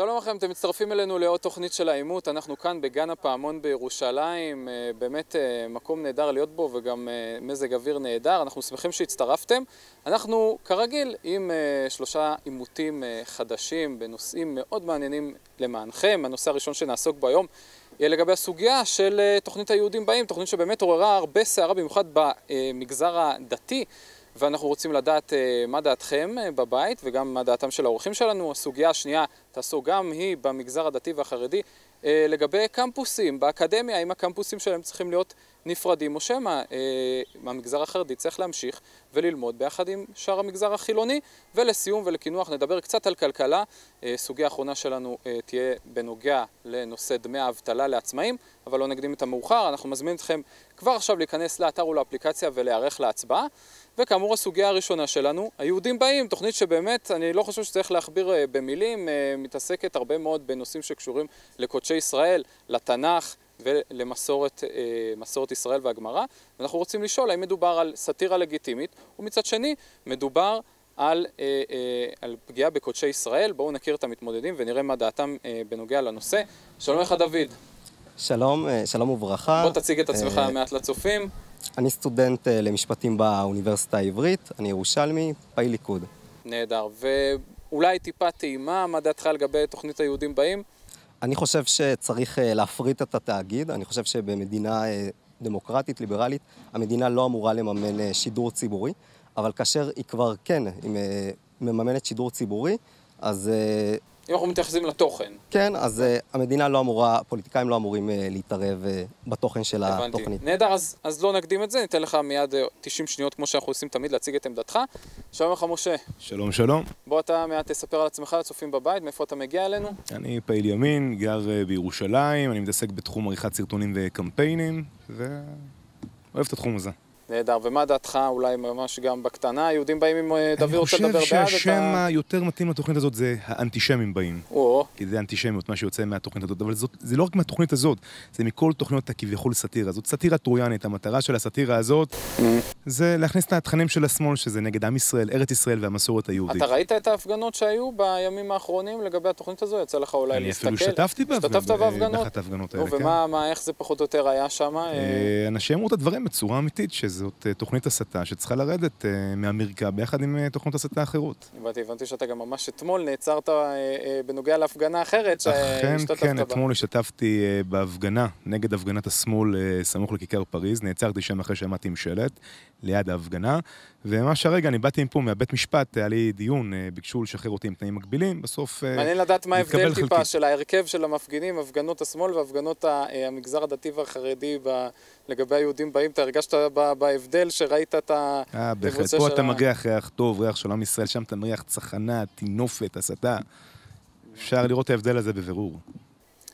שלום לכם, אתם מצטרפים אלינו לעוד תוכנית של העימות. אנחנו כאן בגן הפעמון בירושלים, אה, באמת אה, מקום נהדר להיות בו וגם אה, מזג אוויר נהדר. אנחנו שמחים שהצטרפתם. אנחנו כרגיל עם שלושה עימותים חדשים בנושאים מאוד מעניינים למענכם. הנושא הראשון שנעסוק בו היום יהיה לגבי הסוגיה של תוכנית היהודים באים, תוכנית שבאמת עוררה הרבה סערה, במיוחד במגזר הדתי. ואנחנו רוצים לדעת uh, מה דעתכם uh, בבית וגם מה דעתם של האורחים שלנו. הסוגיה השנייה תעסוק גם היא במגזר הדתי והחרדי uh, לגבי קמפוסים באקדמיה, האם הקמפוסים שלהם צריכים להיות נפרדים או שמא המגזר החרדי צריך להמשיך וללמוד ביחד עם שאר המגזר החילוני. ולסיום ולקינוח נדבר קצת על כלכלה. סוגיה האחרונה שלנו תהיה בנוגע לנושא דמי האבטלה לעצמאים, אבל לא נקדים את המאוחר. אנחנו מזמינים אתכם כבר עכשיו להיכנס לאתר ולאפליקציה ולהיערך להצבעה. וכאמור הסוגיה הראשונה שלנו, היהודים באים, תוכנית שבאמת אני לא חושב שצריך להכביר אה, במילים, אה, מתעסקת הרבה מאוד בנושאים שקשורים לקודשי ישראל, לתנ"ך ולמסורת אה, ישראל והגמרא, ואנחנו רוצים לשאול האם מדובר על סאטירה לגיטימית, ומצד שני מדובר על, אה, אה, על פגיעה בקודשי ישראל. בואו נכיר את המתמודדים ונראה מה דעתם אה, בנוגע לנושא. שלום לך דוד. שלום, שלום וברכה. בוא תציג את עצמך מעט לצופים. אני סטודנט אה, למשפטים באוניברסיטה העברית, אני ירושלמי, פעיל ליכוד. נהדר. ואולי טיפה טעימה, מה דעתך לגבי תוכנית היהודים באים? אני חושב שצריך אה, להפריט את התאגיד. אני חושב שבמדינה אה, דמוקרטית, ליברלית, המדינה לא אמורה לממן שידור ציבורי, אבל כאשר היא כבר כן, היא מממנת שידור ציבורי, אז אם אנחנו מתייחסים לתוכן. כן, אז uh, המדינה לא אמורה, הפוליטיקאים לא אמורים uh, להתערב uh, בתוכן של הבנתי. התוכנית. נהדר, אז, אז לא נקדים את זה, ניתן לך מיד uh, 90 שניות, כמו שאנחנו עושים תמיד, להציג את עמדתך. שלום לך, משה. שלום, שלום. בוא אתה מעט תספר על עצמך לצופים בבית, מאיפה אתה מגיע אלינו? אני פעיל ימין, גר uh, בירושלים, אני מתעסק בתחום עריכת סרטונים וקמפיינים, ואוהב את התחום הזה. נהדר. ומה דעתך, אולי ממש גם בקטנה, יהודים באים עם אה, דוד רוצה לדבר בעד? אני חושב שהשם היותר מתאים לתוכנית הזאת זה האנטישמים באים. או. כי זה אנטישמיות, מה שיוצא מהתוכנית הזאת. אבל זאת, זה לא רק מהתוכנית הזאת, זה מכל תוכניות הכביכול סאטירה. זאת סאטירה טרויאנית, המטרה של הסאטירה הזאת. זה להכניס את התכנים של השמאל, שזה נגד עם ישראל, ארץ ישראל והמסורת היהודית. אתה ראית את ההפגנות שהיו בימים האחרונים לגבי התוכנית הזו? יצא לך אולי להסתכל? אני אפילו השתתפתי בהפגנות האלה, כן. ומה, איך זה פחות או יותר היה שם? אה, אנשים אמרו את הדברים בצורה אמיתית, שזאת אה, תוכנית הסתה שצריכה לרדת אה, מהמרקע ביחד עם אה, תוכניות הסתה אחרות. הבנתי, הבנתי שאתה גם ממש אתמול נעצרת בנוגע להפגנה אחרת שהשתתפת בה. אכן, כן, אתמול השתתפתי בהפגנה נגד הפגנת השמאל סמוך לכיכר פריז, נעצרתי שם אחרי שעמדתי עם שלט ליד ההפגנה, וממש הרגע אני באתי מפה מהבית משפט, היה לי דיון, ביקשו לשחרר אותי עם תנאים מקבילים, בסוף מעניין לדעת מה ההבדל טיפה של ההרכב של המפגינים, הפגנות השמאל והפגנות המגזר הדתי והחרדי לגבי היהודים באים, אתה הרגשת בהבדל שראית את ה... אה, בהחלט. פה אתה מריח ריח טוב, ריח של עם ישראל, שם אתה מריח צחנה, טינופת, הסתה. אפשר לראות את ההבדל הזה בבירור.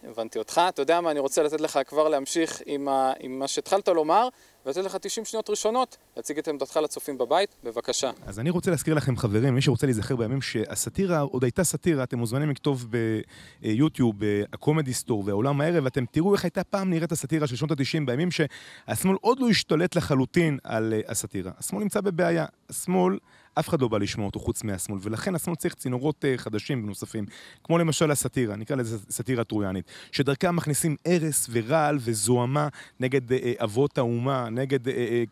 הבנתי אותך. אתה יודע מה, אני רוצה לתת לך כבר להמשיך עם, ה... עם מה שהתחלת לומר, ולתת לך 90 שניות ראשונות להציג את עמדתך לצופים בבית, בבקשה. אז אני רוצה להזכיר לכם, חברים, מי שרוצה להיזכר בימים שהסאטירה עוד הייתה סאטירה, אתם מוזמנים לכתוב ביוטיוב, הקומדי סטור ועולם הערב, ואתם תראו איך הייתה פעם נראית הסאטירה של שנות ה-90, בימים שהשמאל עוד לא השתלט לחלוטין על אה, הסאטירה. השמאל נמצא בבעיה. השמאל... אף אחד לא בא לשמוע אותו חוץ מהשמאל, ולכן השמאל צריך צינורות uh, חדשים ונוספים, כמו למשל הסאטירה, נקרא לזה סאטירה טרויאנית, שדרכם מכניסים הרס ורעל וזוהמה נגד uh, אבות האומה, נגד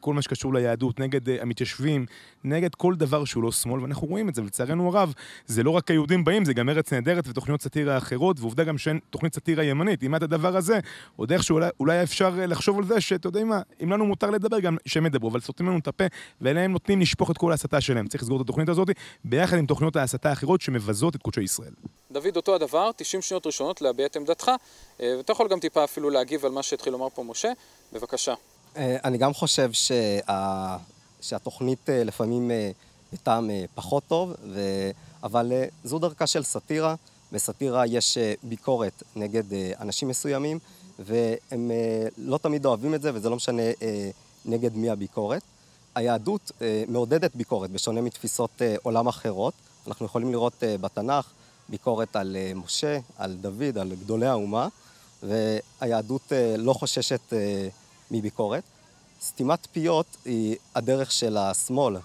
כל מה שקשור ליהדות, נגד המתיישבים, נגד כל דבר שהוא לא שמאל, ואנחנו רואים את זה, ולצערנו הרב, זה לא רק היהודים באים, זה גם ארץ נהדרת ותוכניות סאטירה אחרות, ועובדה גם שאין תוכנית סאטירה ימנית. אם את הדבר הזה, עוד איכשהו אולי, אולי אפשר לחשוב על זה, שאתה יודע מה, אם לנו מותר לדבר, גם שהם ידברו, אבל סותמים לנו את הפה, ואליהם נותנים לשפוך את כל ההסתה שלהם. צריך לסגור את התוכנית הזאת, ביחד עם תוכניות ההסתה האחרות שמבזות את קודשי ישראל. דוד, אותו הדבר, 90 שניות ראשונות להביע את עמדתך, אה, ואתה יכול גם טיפה אפילו להגיב על מה שהתחיל לומר פה משה, בבקשה. אה, אני גם חושב שה... שהתוכנית אה, לפעמים בטעם פחות טוב, ו... אבל זו דרכה של סאטירה. בסאטירה יש ביקורת נגד אנשים מסוימים, והם לא תמיד אוהבים את זה, וזה לא משנה נגד מי הביקורת. היהדות אה, מעודדת ביקורת, בשונה מתפיסות אה, עולם אחרות. אנחנו יכולים לראות אה, בתנ"ך ביקורת על משה, על דוד, על גדולי האומה, והיהדות לא חוששת מביקורת. סתימת פיות היא הדרך של השמאל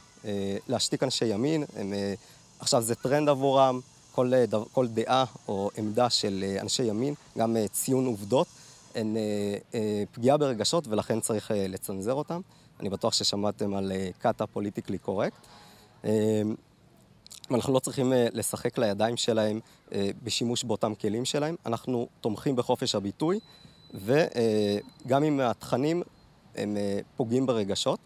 להשתיק אנשי ימין, הם, עכשיו זה טרנד עבורם, כל, דבר, כל דעה או עמדה של אנשי ימין, גם ציון עובדות, הן פגיעה ברגשות ולכן צריך לצנזר אותן. אני בטוח ששמעתם על קאטה פוליטיקלי קורקט. ואנחנו לא צריכים לשחק לידיים שלהם בשימוש באותם כלים שלהם. אנחנו תומכים בחופש הביטוי, וגם אם התכנים הם פוגעים ברגשות.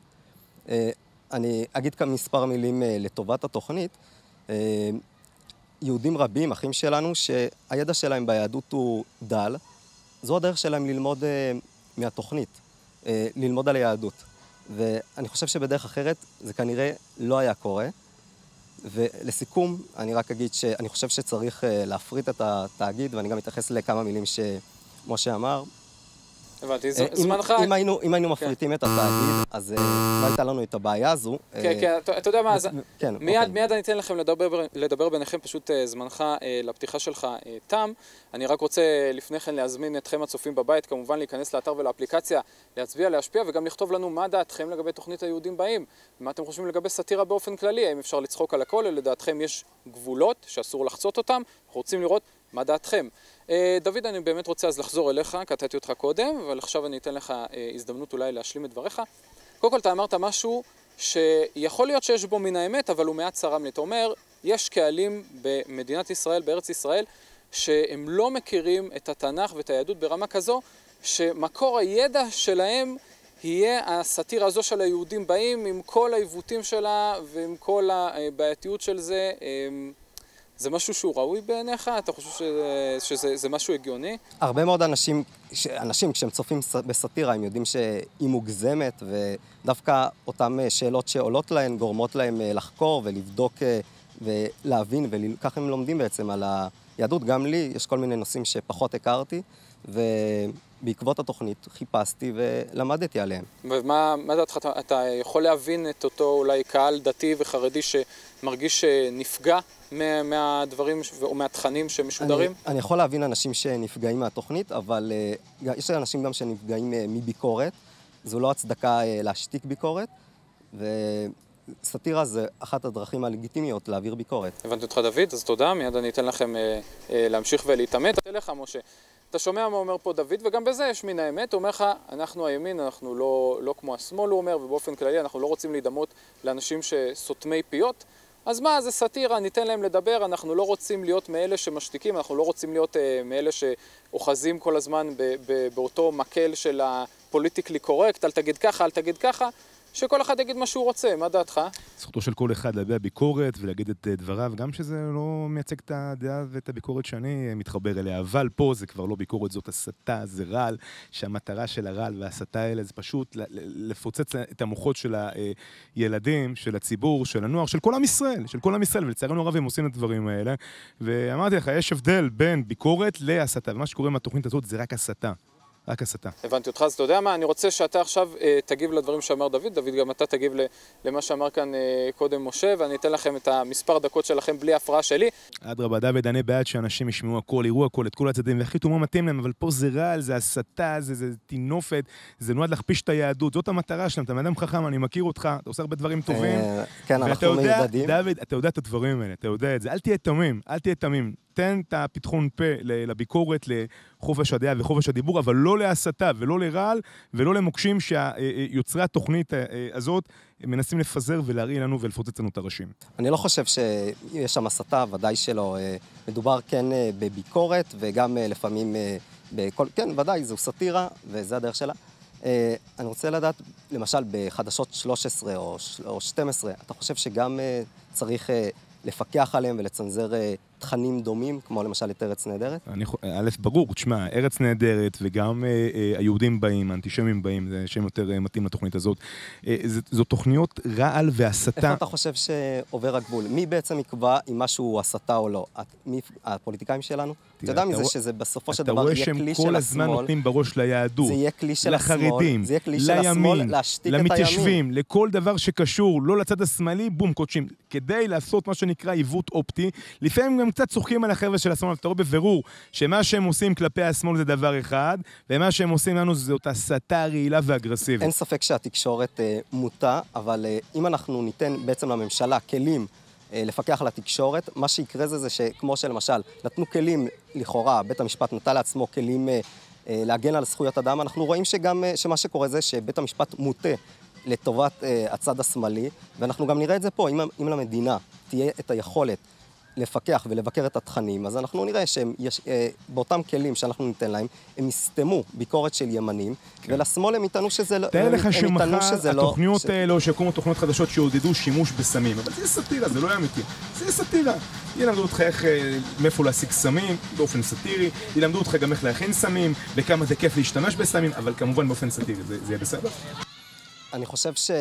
אני אגיד כאן מספר מילים לטובת התוכנית. יהודים רבים, אחים שלנו, שהידע שלהם ביהדות הוא דל, זו הדרך שלהם ללמוד מהתוכנית, ללמוד על היהדות. ואני חושב שבדרך אחרת זה כנראה לא היה קורה. ולסיכום, אני רק אגיד שאני חושב שצריך להפריט את התאגיד, ואני גם אתייחס לכמה מילים שמשה אמר. הבנתי, זמנך... אם היינו, אם היינו כן. מפריטים את התאגיד, אז לא הייתה לנו את הבעיה הזו. כן, כן, אתה יודע מה, כן, מיד, אוקיי. מיד אני אתן לכם לדבר, לדבר ביניכם, פשוט זמנך לפתיחה שלך תם. אני רק רוצה לפני כן להזמין אתכם הצופים בבית, כמובן להיכנס לאתר ולאפליקציה, להצביע, להשפיע, וגם לכתוב לנו מה דעתכם לגבי תוכנית היהודים באים. מה אתם חושבים לגבי סאטירה באופן כללי, האם אפשר לצחוק על הכל, או לדעתכם יש גבולות שאסור לחצות אותם, אנחנו רוצים לראות מה דעתכם. אה, דוד, אני באמת רוצה אז לחזור אליך, קטעתי אותך קודם, אבל עכשיו אני אתן לך אה, הזדמנות אולי להשלים את דבריך. קודם כל, אתה אמרת משהו שיכול להיות שיש בו מן האמת, אבל הוא מעט צרם לי. אתה אומר, יש קהלים במדינת ישראל, בארץ ישראל, שהם לא מכירים את התנ"ך ואת היהדות ברמה כזו, שמקור הידע שלהם יהיה הסאטירה הזו של היהודים באים עם כל העיוותים שלה ועם כל הבעייתיות של זה. זה משהו שהוא ראוי בעיניך? אתה חושב שזה, שזה משהו הגיוני? הרבה מאוד אנשים, אנשים כשהם צופים בסאטירה, הם יודעים שהיא מוגזמת, ודווקא אותן שאלות שעולות להן גורמות להם אה, לחקור ולבדוק אה, ולהבין, וככה הם לומדים בעצם על היהדות. גם לי יש כל מיני נושאים שפחות הכרתי, ובעקבות התוכנית חיפשתי ולמדתי עליהם. ומה דעתך, אתה, אתה יכול להבין את אותו אולי קהל דתי וחרדי שמרגיש שנפגע מהדברים או מהתכנים שמשודרים? אני, אני יכול להבין אנשים שנפגעים מהתוכנית, אבל uh, יש אנשים גם שנפגעים uh, מביקורת. זו לא הצדקה uh, להשתיק ביקורת, וסאטירה זה אחת הדרכים הלגיטימיות להעביר ביקורת. הבנתי אותך דוד, אז תודה, מיד אני אתן לכם uh, uh, להמשיך ולהתעמת. לך, משה. אתה שומע מה אומר פה דוד, וגם בזה יש מן האמת, הוא אומר לך, אנחנו הימין, אנחנו לא, לא כמו השמאל, הוא אומר, ובאופן כללי אנחנו לא רוצים להידמות לאנשים שסותמי פיות. אז מה, זה סאטירה, ניתן להם לדבר, אנחנו לא רוצים להיות מאלה שמשתיקים, אנחנו לא רוצים להיות uh, מאלה שאוחזים כל הזמן ב- ב- באותו מקל של הפוליטיקלי קורקט, אל תגיד ככה, אל תגיד ככה. שכל אחד יגיד מה שהוא רוצה, מה דעתך? זכותו של כל אחד להביע ביקורת ולהגיד את אה, דבריו, גם שזה לא מייצג את הדעה ואת הביקורת שאני אה, מתחבר אליה. אבל פה זה כבר לא ביקורת, זאת הסתה, זה רעל, שהמטרה של הרעל וההסתה האלה זה פשוט לפוצץ את המוחות של הילדים, של הציבור, של הנוער, של כל עם ישראל, של כל עם ישראל, ולצערנו הרב הם עושים את הדברים האלה. ואמרתי לך, יש הבדל בין ביקורת להסתה, ומה שקורה עם התוכנית הזאת זה רק הסתה. רק הסתה. הבנתי אותך, אז אתה יודע מה, אני רוצה שאתה עכשיו אה, תגיב לדברים שאמר דוד, דוד גם אתה תגיב למה שאמר כאן אה, קודם משה, ואני אתן לכם את המספר דקות שלכם בלי הפרעה שלי. אדרבה, דוד, אני בעד שאנשים ישמעו הכל, יראו הכל, את כל הצדדים, ויחליטו מה מתאים להם, אבל פה זה רעל, זה הסתה, זה, זה טינופת, זה נועד להכפיש את היהדות, זאת המטרה שלהם, אתה אדם חכם, אני מכיר אותך, אתה עושה הרבה דברים טובים. אה, כן, אנחנו מיודדים. דוד, אתה יודע את הדברים האלה, אתה יודע את זה, אל תהיה תמים, אל תהיה תמים. תן את הפתחון פה לביקורת, לחופש הדעה וחופש הדיבור, אבל לא להסתה ולא לרעל ולא למוקשים שיוצרי התוכנית אה, אה, הזאת מנסים לפזר ולהרעיל לנו ולפוצץ לנו את הראשים. אני לא חושב שיש שם הסתה, ודאי שלא. אה, מדובר כן בביקורת וגם לפעמים בכל... כן, ודאי, זו סאטירה וזה הדרך שלה. אני רוצה לדעת, למשל בחדשות 13 או 12, אתה חושב שגם צריך לפקח עליהם ולצנזר תכנים דומים, כמו למשל את ארץ נהדרת? אני, א', ברור, תשמע, ארץ נהדרת וגם אה, אה, היהודים באים, האנטישמים באים, זה שם יותר אה, מתאים לתוכנית הזאת. אה, זו תוכניות רעל והסתה. איפה אתה חושב שעובר הגבול? מי בעצם יקבע אם משהו הוא הסתה או לא? את, מי, הפוליטיקאים שלנו? אתה יודע מזה שזה בסופו של דבר יהיה כלי של השמאל. אתה רואה שהם כל הזמן נותנים בראש ליהדות. זה יהיה כלי של לחרדים. זה יהיה כלי של השמאל להשתיק את הימין. למתיישבים, לכל דבר שקשור, לא לצד השמאלי, בום, קודשים. כדי לעשות מה שנקרא עיוות אופטי, לפעמים גם קצת צוחקים על החבר'ה של השמאל, אתה רואה בבירור שמה שהם עושים כלפי השמאל זה דבר אחד, ומה שהם עושים לנו זאת הסתה רעילה ואגרסיבית. אין ספק שהתקשורת אה, מוטה, אבל אה, אם אנחנו ניתן בעצם לממשלה כלים אה, לפקח על התקשורת. מה שיקרה זה, זה שכמו שלמשל, נתנו כלים, לכאורה, בית המשפט נטל לעצמו כלים אה, אה, להגן על זכויות אדם, אנחנו רואים שגם, אה, שמה שקורה זה שבית המשפט מוטה לטובת אה, הצד השמאלי, ואנחנו גם נראה את זה פה, אם, אם למדינה תהיה את היכולת לפקח ולבקר את התכנים, אז אנחנו נראה שבאותם כלים שאנחנו ניתן להם, הם יסתמו ביקורת של ימנים, כן. ולשמאל הם יטענו שזה לא... תאר לך שמחר התוכניות ש... האלו, שיקומו תוכניות חדשות שיעודדו שימוש בסמים, אבל זה סאטירה, זה לא היה אמיתי, זה סאטירה. ילמדו אותך איך, אה, מאיפה להשיג סמים, באופן סאטירי, ילמדו אותך גם איך להכין סמים, וכמה זה כיף להשתמש בסמים, אבל אבל באופן סאטירי, זה, זה יהיה בסדר? אני חושב ש...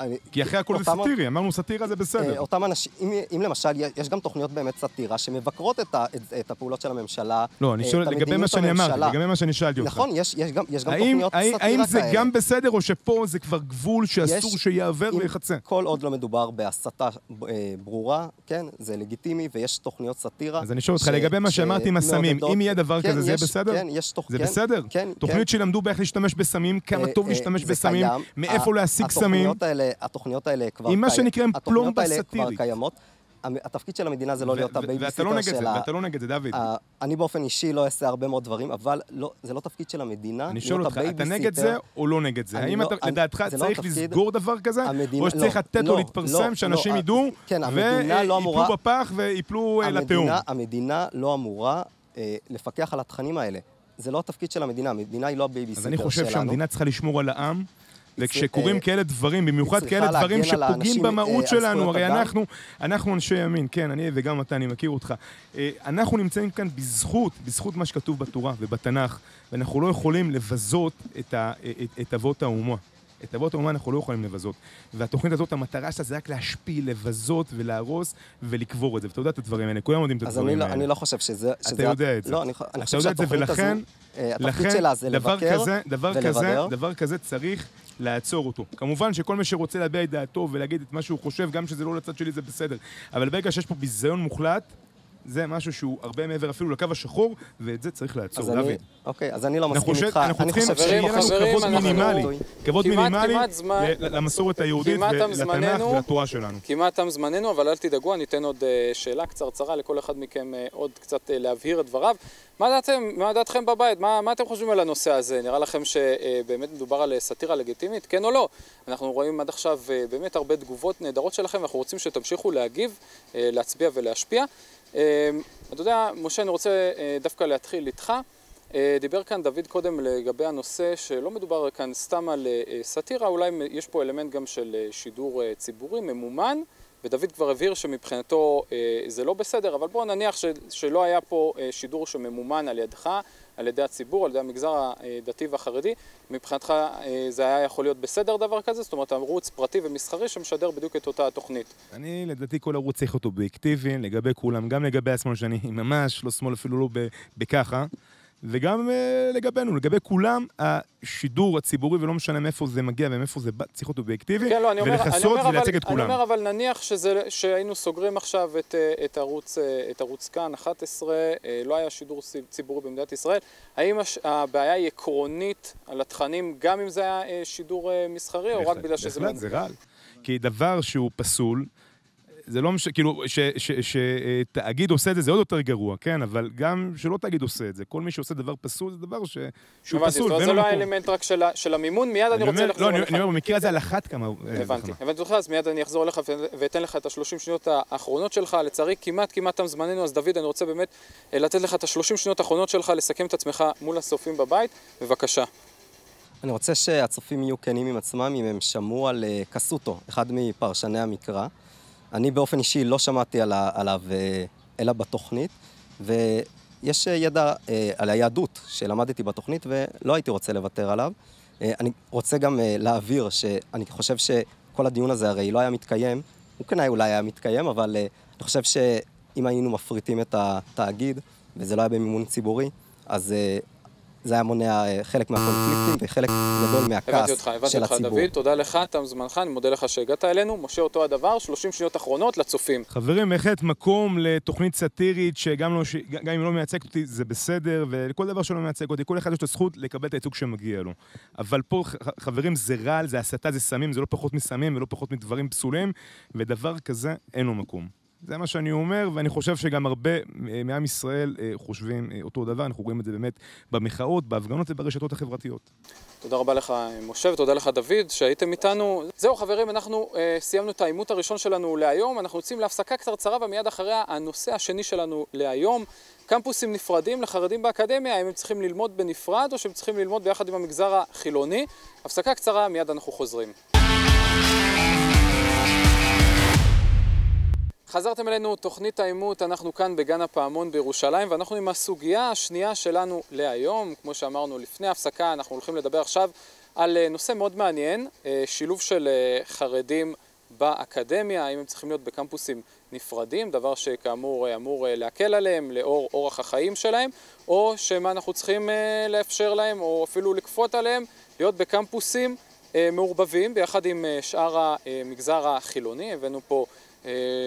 אה, כי אחרי הכל זה סאטירי, אמרנו סאטירה זה בסדר. אה, אותם אנשים, אם, אם למשל, יש גם תוכניות באמת סאטירה שמבקרות את, ה, את, את הפעולות של הממשלה, לא, אני שואל, לגבי מה שאני אמרתי, לגבי מה שאני שאלתי אותך. נכון, יש, יש גם, יש גם האם, תוכניות סאטירה כאלה. האם זה גם בסדר, או שפה זה כבר גבול שאסור שיעבר ויחצה? כל עוד לא מדובר בהסתה אה, ברורה, כן, זה לגיטימי, ויש תוכניות סאטירה. אז אני שואל אותך, לגבי מה שאמרתי עם הסמים, אם יהיה דבר כן, כזה, זה יהיה בסדר? כן, יש תוכניות. זה בסדר? כן, תוכנית שלמדו באיך להשתמש בסמים, כמה טוב להשתמש בסמים, מאיפה להשיג סמים. התוכניות האלה כבר... עם מה שנקרא פלומבה סאטירית. כבר קיימות. התפקיד של המדינה זה לא להיות הבייביסיטר של ה... ואתה לא נגד זה, דוד. אני באופן אישי לא אעשה הרבה מאוד דברים, אבל לא, זה לא תפקיד של המדינה אני שואל אותך, אתה נגד זה או לא נגד זה? האם לא- לדעתך לא צריך לסגור דבר כזה? או שצריך לתת לו להתפרסם, שאנשים ידעו, כן, ויפלו בפח ויפלו לתהום? המדינה לא אמורה אה, לפקח על התכנים האלה. זה לא התפקיד של המדינה, המדינה היא לא הבייביסיטר שלנו. אז אני חושב שהמדינה צריכה לשמור על העם. וכשקורים כאלה דברים, במיוחד כאלה דברים שפוגעים במהות שלנו, הרי אנחנו, אנחנו אנשי ימין, כן, אני וגם אתה, אני מכיר אותך. אה, אנחנו נמצאים כאן בזכות, בזכות מה שכתוב בתורה ובתנ"ך, ואנחנו לא יכולים לבזות את, ה, את, את אבות האומה. את אבות האומה אנחנו לא יכולים לבזות. והתוכנית הזאת, המטרה שלה זה רק להשפיל, לבזות ולהרוס ולקבור את זה. ואתה יודע את הדברים האלה, כולם יודעים את הדברים לא- האלה. אז אני לא חושב שזה... אתה יודע את זה. לא, אני חושב שהתוכנית הזו, אה, התפקיד שלה זה לבקר ולבדר. דבר כזה צריך לעצור אותו. כמובן שכל מי שרוצה להביע את דעתו ולהגיד את מה שהוא חושב, גם שזה לא לצד שלי זה בסדר. אבל ברגע שיש פה ביזיון מוחלט, זה משהו שהוא הרבה מעבר אפילו לקו השחור, ואת זה צריך לעצור, דוד. אוקיי, אז אני לא מסכים איתך. אנחנו צריכים שיהיה לנו כבוד מינימלי, כבוד מינימלי למסורת היהודית ולתנ"ך ולתורה שלנו. כמעט תם זמננו, אבל אל תדאגו, אני אתן עוד אה, שאלה קצרצרה לכל אחד מכם אה, עוד קצת אה, להבהיר את דבריו. מה דעתם, מה דעתכם בבית? מה, מה אתם חושבים על הנושא הזה? נראה לכם שבאמת מדובר על סאטירה לגיטימית? כן או לא? אנחנו רואים עד עכשיו באמת הרבה תגובות נהדרות שלכם, ואנחנו רוצים שתמשיכו להגיב, להצביע ולהשפיע. אמ, אתה יודע, משה, אני רוצה אה, דווקא להתחיל איתך. אה, דיבר כאן דוד קודם לגבי הנושא שלא מדובר כאן סתם על אה, סאטירה, אולי יש פה אלמנט גם של שידור ציבורי ממומן, ודוד כבר הבהיר שמבחינתו זה לא בסדר, אבל בואו נניח שלא היה פה שידור שממומן על ידך, על ידי הציבור, על ידי המגזר הדתי והחרדי, מבחינתך אה, זה היה יכול להיות בסדר דבר כזה? זאת אומרת, ערוץ פרטי ומסחרי שמשדר בדיוק את אותה התוכנית. אני, לדעתי, כל ערוץ צריך להיות אובייקטיבי לגבי כולם, גם לגבי השמאל שאני ממש לא שמאל אפילו לא בככה. וגם uh, לגבינו, לגבי כולם, השידור הציבורי, ולא משנה מאיפה זה מגיע ומאיפה זה בא, צריך להיות אובייקטיבי, כן, לא, ולכסות ולייצג את כולם. אני אומר, אבל נניח שזה, שהיינו סוגרים עכשיו את, אה, את, ערוץ, אה, את ערוץ כאן, 11, לא היה שידור ציבורי במדינת ישראל, האם הש, הבעיה היא עקרונית על התכנים, גם אם זה היה שידור מסחרי, או רק בגלל שזה... בהחלט, זה רעל. כי דבר שהוא פסול, זה לא משנה, כאילו, שתאגיד עושה את זה, זה עוד יותר גרוע, כן? אבל גם שלא תאגיד עושה את זה, כל מי שעושה דבר פסול זה דבר ש... שהוא פסול, לו מקום. זה לא האלמנט רק של, של המימון, מיד אני, רוצה לחזור לא, אליך. לא, אני אומר, במקרה הזה על אחת כמה... אה, הבנתי. הבנתי אותך, אז מיד אני אחזור אליך ואתן לך את השלושים שניות האחרונות שלך. לצערי, כמעט כמעט תם זמננו, אז דוד, אני רוצה באמת אה, לתת לך את השלושים שניות האחרונות שלך, לסכם את עצמך מול הצופים בבית. בבקשה. אני רוצה שהצופים יהיו כנים עם עצמם אם הם שמעו על אה, קסוטו, אחד מפרשני המקרא. אני באופן אישי לא שמעתי על, עליו אה, אלא בתוכנית, ויש אה, ידע אה, על היהדות שלמדתי בתוכנית ולא הייתי רוצה לוותר עליו. אני רוצה גם להעביר שאני חושב שכל הדיון הזה הרי לא היה מתקיים, הוא כנראה אולי היה מתקיים, אבל אני חושב שאם היינו מפריטים את התאגיד, וזה לא היה במימון ציבורי, אז זה היה מונע אה, חלק מהקונפליקטים וחלק גדול מהכעס הבנתי אותך, הבנתי של אותך, הציבור. דוד, תודה לך, תם זמנך, אני מודה לך שהגעת אלינו. משה, אותו הדבר, 30 שניות אחרונות לצופים. חברים, בהחלט מקום לתוכנית סאטירית, שגם לא, ש- גם אם לא מייצגת אותי זה בסדר, ולכל דבר שלא מייצג אותי, כל אחד יש לו זכות לקבל את הייצוג שמגיע לו. אבל פה, חברים, זה רעל, זה הסתה, זה סמים, זה לא פחות מסמים ולא פחות מדברים פסולים, ודבר כזה אין לו מקום. זה מה שאני אומר, ואני חושב שגם הרבה מעם ישראל אה, חושבים אה, אותו דבר, אנחנו רואים את זה באמת במחאות, בהפגנות וברשתות החברתיות. תודה רבה לך, משה, ותודה לך, דוד, שהייתם איתנו. זהו, חברים, אנחנו אה, סיימנו את העימות הראשון שלנו להיום. אנחנו יוצאים להפסקה קצרצרה, ומיד אחריה הנושא השני שלנו להיום. קמפוסים נפרדים לחרדים באקדמיה, האם הם צריכים ללמוד בנפרד או שהם צריכים ללמוד ביחד עם המגזר החילוני? הפסקה קצרה, מיד אנחנו חוזרים. חזרתם אלינו, תוכנית העימות, אנחנו כאן בגן הפעמון בירושלים, ואנחנו עם הסוגיה השנייה שלנו להיום. כמו שאמרנו לפני ההפסקה, אנחנו הולכים לדבר עכשיו על אה, נושא מאוד מעניין, אה, שילוב של אה, חרדים באקדמיה, האם הם צריכים להיות בקמפוסים נפרדים, דבר שכאמור אמור להקל עליהם לאור אורח החיים שלהם, או שמה אנחנו צריכים לאפשר להם, או אפילו לכפות עליהם, להיות בקמפוסים מעורבבים ביחד עם שאר המגזר החילוני. הבאנו פה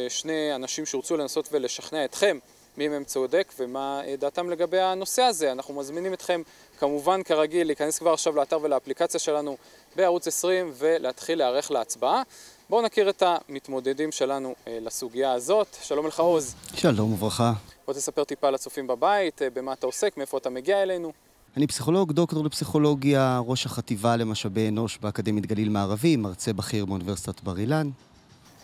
שני אנשים שירצו לנסות ולשכנע אתכם מי מהם צודק ומה אה, דעתם לגבי הנושא הזה. אנחנו מזמינים אתכם כמובן כרגיל להיכנס כבר עכשיו לאתר ולאפליקציה שלנו בערוץ 20 ולהתחיל להיערך להצבעה. בואו נכיר את המתמודדים שלנו אה, לסוגיה הזאת. שלום לך עוז. שלום וברכה. בוא תספר טיפה לצופים בבית, אה, במה אתה עוסק, מאיפה אתה מגיע אלינו. אני פסיכולוג, דוקטור לפסיכולוגיה, ראש החטיבה למשאבי אנוש באקדמית גליל מערבי, מרצה בכיר באוניברסיטת בר אילן.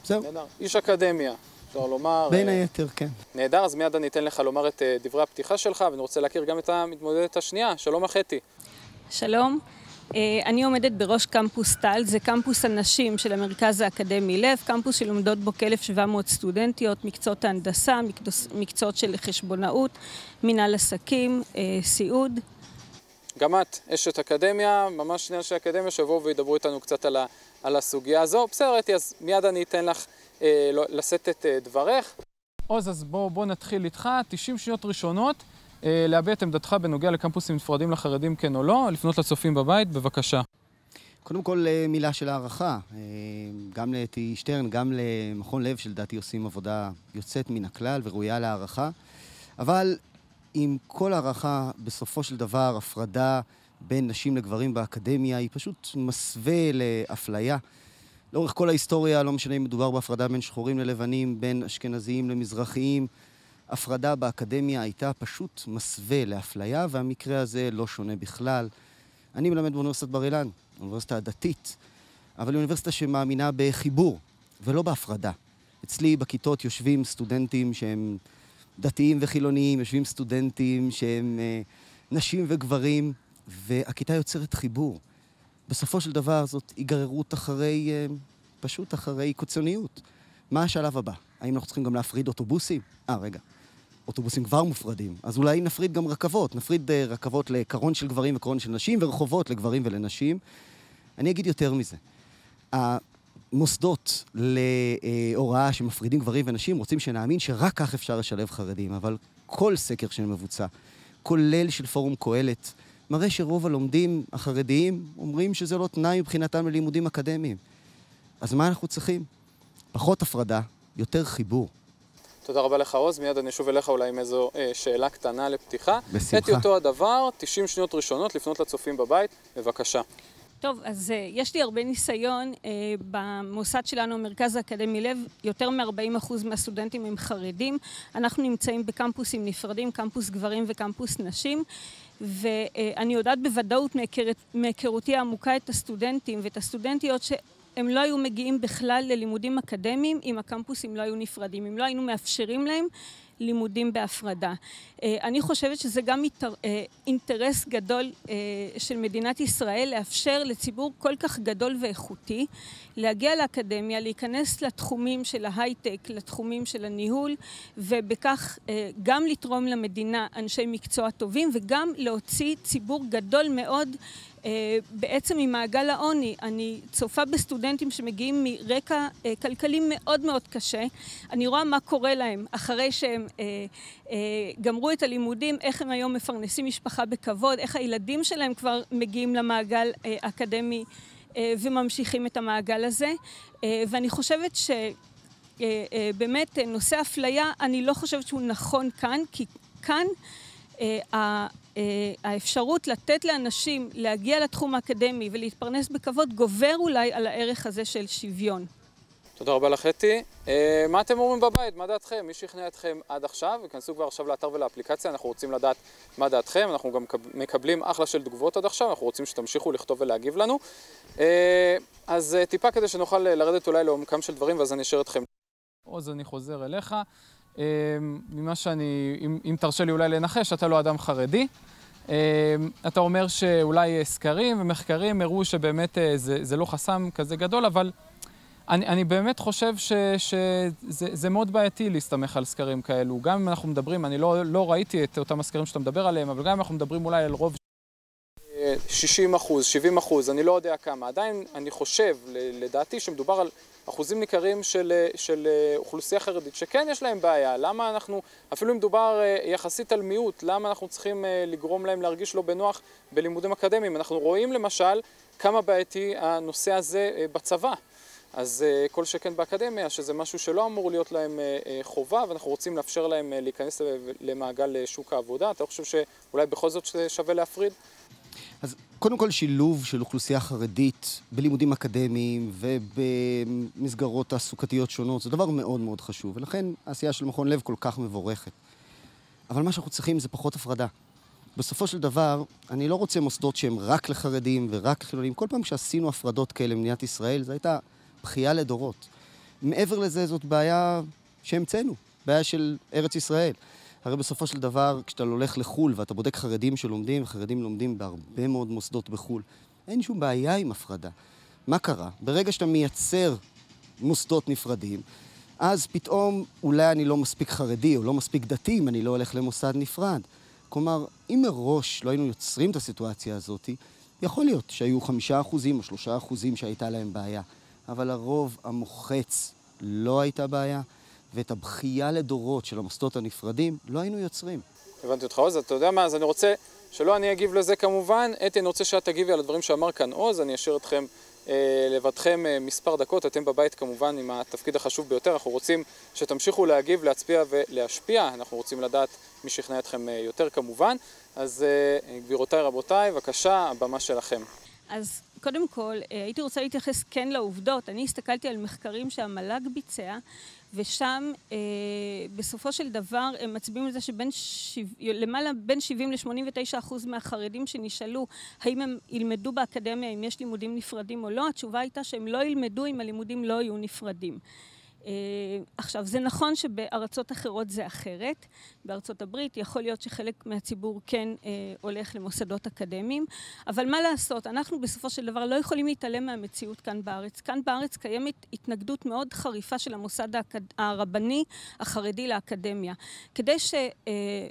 זהו, נהדר. איש אקדמיה, אפשר לומר. בין אה, היתר, כן. נהדר, אז מיד אני אתן לך לומר את אה, דברי הפתיחה שלך, ואני רוצה להכיר גם את המתמודדת השנייה. שלום לך אתי. שלום, אה, אני עומדת בראש קמפוס טל, זה קמפוס הנשים של המרכז האקדמי לב, קמפוס שלומדות בו כ-1,700 סטודנטיות, מקצועות ההנדסה, מקצוע- מקצועות של חשבונאות, מנהל עסקים, סיעוד. גם את אשת אקדמיה, ממש שני אנשי אקדמיה שיבואו וידברו איתנו קצת על, על הסוגיה הזו. בסדר, אתי, אז מיד אני אתן לך אה, לא- לשאת את אה, דברך. עוז, אז בוא, בוא נתחיל איתך. 90 שניות ראשונות, אה, להביע את עמדתך בנוגע לקמפוסים נפרדים לחרדים, כן או לא. לפנות לצופים בבית, בבקשה. קודם כל, אה, מילה של הערכה. אה, גם לאתי שטרן, גם למכון לב, שלדעתי עושים עבודה יוצאת מן הכלל וראויה להערכה. אבל עם כל הערכה, בסופו של דבר, הפרדה בין נשים לגברים באקדמיה היא פשוט מסווה לאפליה. לאורך כל ההיסטוריה, לא משנה אם מדובר בהפרדה בין שחורים ללבנים, בין אשכנזיים למזרחיים, הפרדה באקדמיה הייתה פשוט מסווה לאפליה, והמקרה הזה לא שונה בכלל. אני מלמד באוניברסיטת בר אילן, אוניברסיטה דתית, אבל היא אוניברסיטה שמאמינה בחיבור ולא בהפרדה. אצלי בכיתות יושבים סטודנטים שהם דתיים וחילוניים, יושבים סטודנטים שהם אה, נשים וגברים, והכיתה יוצרת חיבור. בסופו של דבר זאת היגררות אחרי, אה, פשוט אחרי קיצוניות. מה השלב הבא? האם אנחנו צריכים גם להפריד אוטובוסים? אה, רגע. אוטובוסים כבר מופרדים, אז אולי נפריד גם רכבות. נפריד אה, רכבות לקרון של גברים וקרון של נשים, ורחובות לגברים ולנשים. אני אגיד יותר מזה. המוסדות להוראה שמפרידים גברים ונשים רוצים שנאמין שרק כך אפשר לשלב חרדים, אבל כל סקר שמבוצע, כולל של פורום קהלת, מראה שרוב הלומדים החרדיים אומרים שזה לא תנאי מבחינתם ללימודים אקדמיים. אז מה אנחנו צריכים? פחות הפרדה, יותר חיבור. תודה רבה לך עוז, מיד אני אשוב אליך אולי עם איזו אה, שאלה קטנה לפתיחה. בשמחה. אתי אותו הדבר, 90 שניות ראשונות לפנות לצופים בבית, בבקשה. טוב, אז uh, יש לי הרבה ניסיון. Uh, במוסד שלנו, המרכז האקדמי לב, יותר מ-40% מהסטודנטים הם חרדים. אנחנו נמצאים בקמפוסים נפרדים, קמפוס גברים וקמפוס נשים. ואני יודעת בוודאות מהיכרותי העמוקה את הסטודנטים ואת הסטודנטיות שהם לא היו מגיעים בכלל ללימודים אקדמיים אם הקמפוסים לא היו נפרדים, אם לא היינו מאפשרים להם לימודים בהפרדה. אה, אני חושבת שזה גם אה, אינטרס גדול אה, של מדינת ישראל לאפשר לציבור כל כך גדול ואיכותי להגיע לאקדמיה, להיכנס לתחומים של ההייטק, לתחומים של הניהול, ובכך גם לתרום למדינה אנשי מקצוע טובים וגם להוציא ציבור גדול מאוד בעצם ממעגל העוני. אני צופה בסטודנטים שמגיעים מרקע אה, כלכלי מאוד מאוד קשה. אני רואה מה קורה להם אחרי שהם גמרו את הלימודים, איך הם היום מפרנסים משפחה בכבוד, איך הילדים שלהם כבר מגיעים למעגל אקדמי וממשיכים את המעגל הזה. ואני חושבת ש... באמת נושא אפליה, אני לא חושבת שהוא נכון כאן, כי כאן האפשרות לתת לאנשים להגיע לתחום האקדמי ולהתפרנס בכבוד גובר אולי על הערך הזה של שוויון. תודה רבה לך אתי. אה, מה אתם אומרים בבית? מה דעתכם? מי שכנע אתכם עד עכשיו? וכנסו כבר עכשיו לאתר ולאפליקציה, אנחנו רוצים לדעת מה דעתכם. אנחנו גם מקבלים אחלה של תגובות עד עכשיו, אנחנו רוצים שתמשיכו לכתוב ולהגיב לנו. אה, אז אה, טיפה כדי שנוכל לרדת אולי לעומקם של דברים, ואז אני אשאר אתכם. עוז, אני חוזר אליך. אמ, ממה שאני, אם, אם תרשה לי אולי לנחש, אתה לא אדם חרדי. אמ, אתה אומר שאולי סקרים ומחקרים הראו שבאמת אה, זה, זה לא חסם כזה גדול, אבל אני, אני באמת חושב שזה מאוד בעייתי להסתמך על סקרים כאלו. גם אם אנחנו מדברים, אני לא, לא ראיתי את אותם הסקרים שאתה מדבר עליהם, אבל גם אם אנחנו מדברים אולי על רוב 60 אחוז, 70 אחוז, אני לא יודע כמה. עדיין אני חושב, לדעתי, שמדובר על אחוזים ניכרים של, של אוכלוסייה חרדית שכן יש להם בעיה. למה אנחנו, אפילו אם מדובר אה, יחסית על מיעוט, למה אנחנו צריכים אה, לגרום להם להרגיש לא בנוח בלימודים אקדמיים? אנחנו רואים למשל כמה בעייתי הנושא הזה אה, בצבא. אז כל שכן באקדמיה, שזה משהו שלא אמור להיות להם חובה, ואנחנו רוצים לאפשר להם להיכנס למעגל שוק העבודה. אתה חושב שאולי בכל זאת שווה להפריד? אז קודם כל שילוב של אוכלוסייה חרדית בלימודים אקדמיים ובמסגרות תעסוקתיות שונות זה דבר מאוד מאוד חשוב, ולכן העשייה של מכון לב כל כך מבורכת. אבל מה שאנחנו צריכים זה פחות הפרדה. בסופו של דבר, אני לא רוצה מוסדות שהם רק לחרדים ורק לחילונים. כל פעם שעשינו הפרדות כאלה במדינת ישראל, זו הייתה בכייה לדורות. מעבר לזה, זאת בעיה שהמצאנו, בעיה של ארץ ישראל. הרי בסופו של דבר, כשאתה הולך לחו"ל ואתה בודק חרדים שלומדים, וחרדים לומדים בהרבה מאוד מוסדות בחו"ל, אין שום בעיה עם הפרדה. מה קרה? ברגע שאתה מייצר מוסדות נפרדים, אז פתאום אולי אני לא מספיק חרדי או לא מספיק דתי אם אני לא הולך למוסד נפרד. כלומר, אם מראש לא היינו יוצרים את הסיטואציה הזאת, יכול להיות שהיו חמישה אחוזים או שלושה אחוזים שהייתה להם בעיה, אבל הרוב המוחץ לא הייתה בעיה. ואת הבכייה לדורות של המוסדות הנפרדים לא היינו יוצרים. הבנתי אותך, עוז. אתה יודע מה? אז אני רוצה, שלא אני אגיב לזה כמובן. אתי, אני רוצה שאת תגיבי על הדברים שאמר כאן עוז. אני אשאיר אתכם אה, לבדכם אה, מספר דקות. אתם בבית כמובן עם התפקיד החשוב ביותר. אנחנו רוצים שתמשיכו להגיב, להצביע ולהשפיע. אנחנו רוצים לדעת מי שכנע אתכם אה, יותר כמובן. אז אה, גבירותיי, רבותיי, בבקשה, הבמה שלכם. אז קודם כל, אה, הייתי רוצה להתייחס כן לעובדות. אני הסתכלתי על מחקרים שהמל"ג ביצע, ושם אה, בסופו של דבר הם מצביעים על זה שבין שיו... למעלה בין 70 ל-89 אחוז מהחרדים שנשאלו האם הם ילמדו באקדמיה אם יש לימודים נפרדים או לא, התשובה הייתה שהם לא ילמדו אם הלימודים לא יהיו נפרדים. אה, עכשיו, זה נכון שבארצות אחרות זה אחרת. בארצות הברית יכול להיות שחלק מהציבור כן אה, הולך למוסדות אקדמיים, אבל מה לעשות, אנחנו בסופו של דבר לא יכולים להתעלם מהמציאות כאן בארץ. כאן בארץ קיימת התנגדות מאוד חריפה של המוסד האקד... הרבני החרדי לאקדמיה. כדי ש... אה,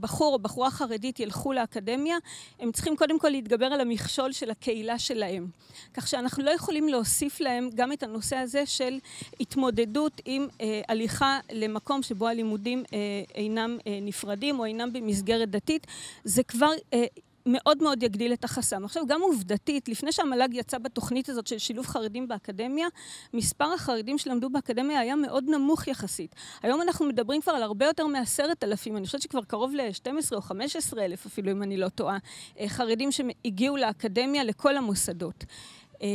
בחור או בחורה חרדית ילכו לאקדמיה, הם צריכים קודם כל להתגבר על המכשול של הקהילה שלהם. כך שאנחנו לא יכולים להוסיף להם גם את הנושא הזה של התמודדות עם אה, הליכה למקום שבו הלימודים אה, אינם אה, נפרדים או אינם במסגרת דתית. זה כבר... אה, מאוד מאוד יגדיל את החסם. עכשיו, גם עובדתית, לפני שהמל"ג יצא בתוכנית הזאת של שילוב חרדים באקדמיה, מספר החרדים שלמדו באקדמיה היה מאוד נמוך יחסית. היום אנחנו מדברים כבר על הרבה יותר מעשרת אלפים, אני חושבת שכבר קרוב ל-12 או 15 אלף אפילו, אם אני לא טועה, אה, חרדים שהגיעו לאקדמיה לכל המוסדות. אה,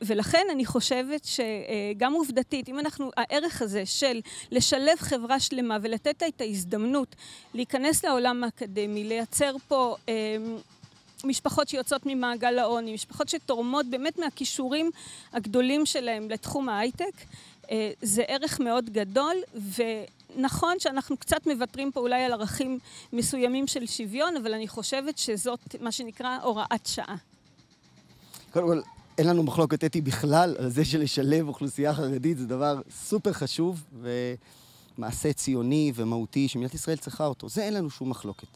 ולכן אני חושבת שגם עובדתית, אם אנחנו, הערך הזה של לשלב חברה שלמה ולתת לה את ההזדמנות להיכנס לעולם האקדמי, לייצר פה אה, משפחות שיוצאות ממעגל העוני, משפחות שתורמות באמת מהכישורים הגדולים שלהם לתחום ההייטק, אה, זה ערך מאוד גדול, ונכון שאנחנו קצת מוותרים פה אולי על ערכים מסוימים של שוויון, אבל אני חושבת שזאת מה שנקרא הוראת שעה. קודם כל, אין לנו מחלוקת אתי בכלל על זה שלשלב אוכלוסייה חרדית זה דבר סופר חשוב ומעשה ציוני ומהותי שמדינת ישראל צריכה אותו. זה אין לנו שום מחלוקת.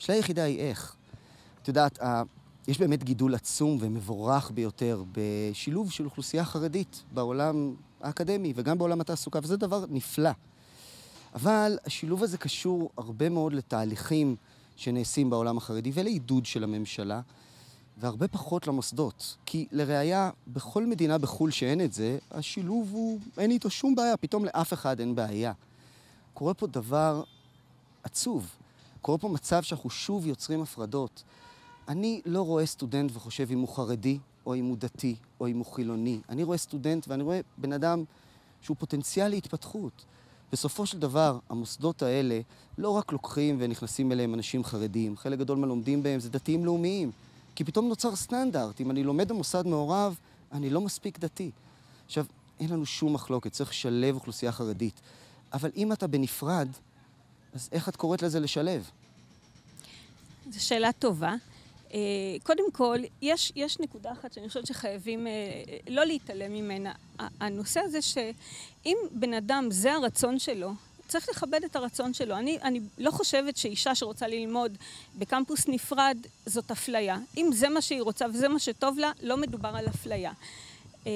השאלה היחידה היא איך. את יודעת, יש באמת גידול עצום ומבורך ביותר בשילוב של אוכלוסייה חרדית בעולם האקדמי וגם בעולם התעסוקה, וזה דבר נפלא. אבל השילוב הזה קשור הרבה מאוד לתהליכים שנעשים בעולם החרדי ולעידוד של הממשלה, והרבה פחות למוסדות. כי לראיה, בכל מדינה בחו"ל שאין את זה, השילוב הוא, אין איתו שום בעיה, פתאום לאף אחד אין בעיה. קורה פה דבר עצוב. קורה פה מצב שאנחנו שוב יוצרים הפרדות. אני לא רואה סטודנט וחושב אם הוא חרדי, או אם הוא דתי, או אם הוא חילוני. אני רואה סטודנט ואני רואה בן אדם שהוא פוטנציאל להתפתחות. בסופו של דבר, המוסדות האלה לא רק לוקחים ונכנסים אליהם אנשים חרדים, חלק גדול מהלומדים בהם זה דתיים לאומיים. כי פתאום נוצר סטנדרט, אם אני לומד במוסד מעורב, אני לא מספיק דתי. עכשיו, אין לנו שום מחלוקת, צריך לשלב אוכלוסייה חרדית. אבל אם אתה בנפרד, אז איך את קוראת לזה לשלב? זו שאלה טובה. אה, קודם כל, יש, יש נקודה אחת שאני חושבת שחייבים אה, לא להתעלם ממנה. הנושא הזה שאם בן אדם, זה הרצון שלו, צריך לכבד את הרצון שלו. אני, אני לא חושבת שאישה שרוצה ללמוד בקמפוס נפרד זאת אפליה. אם זה מה שהיא רוצה וזה מה שטוב לה, לא מדובר על אפליה. אה,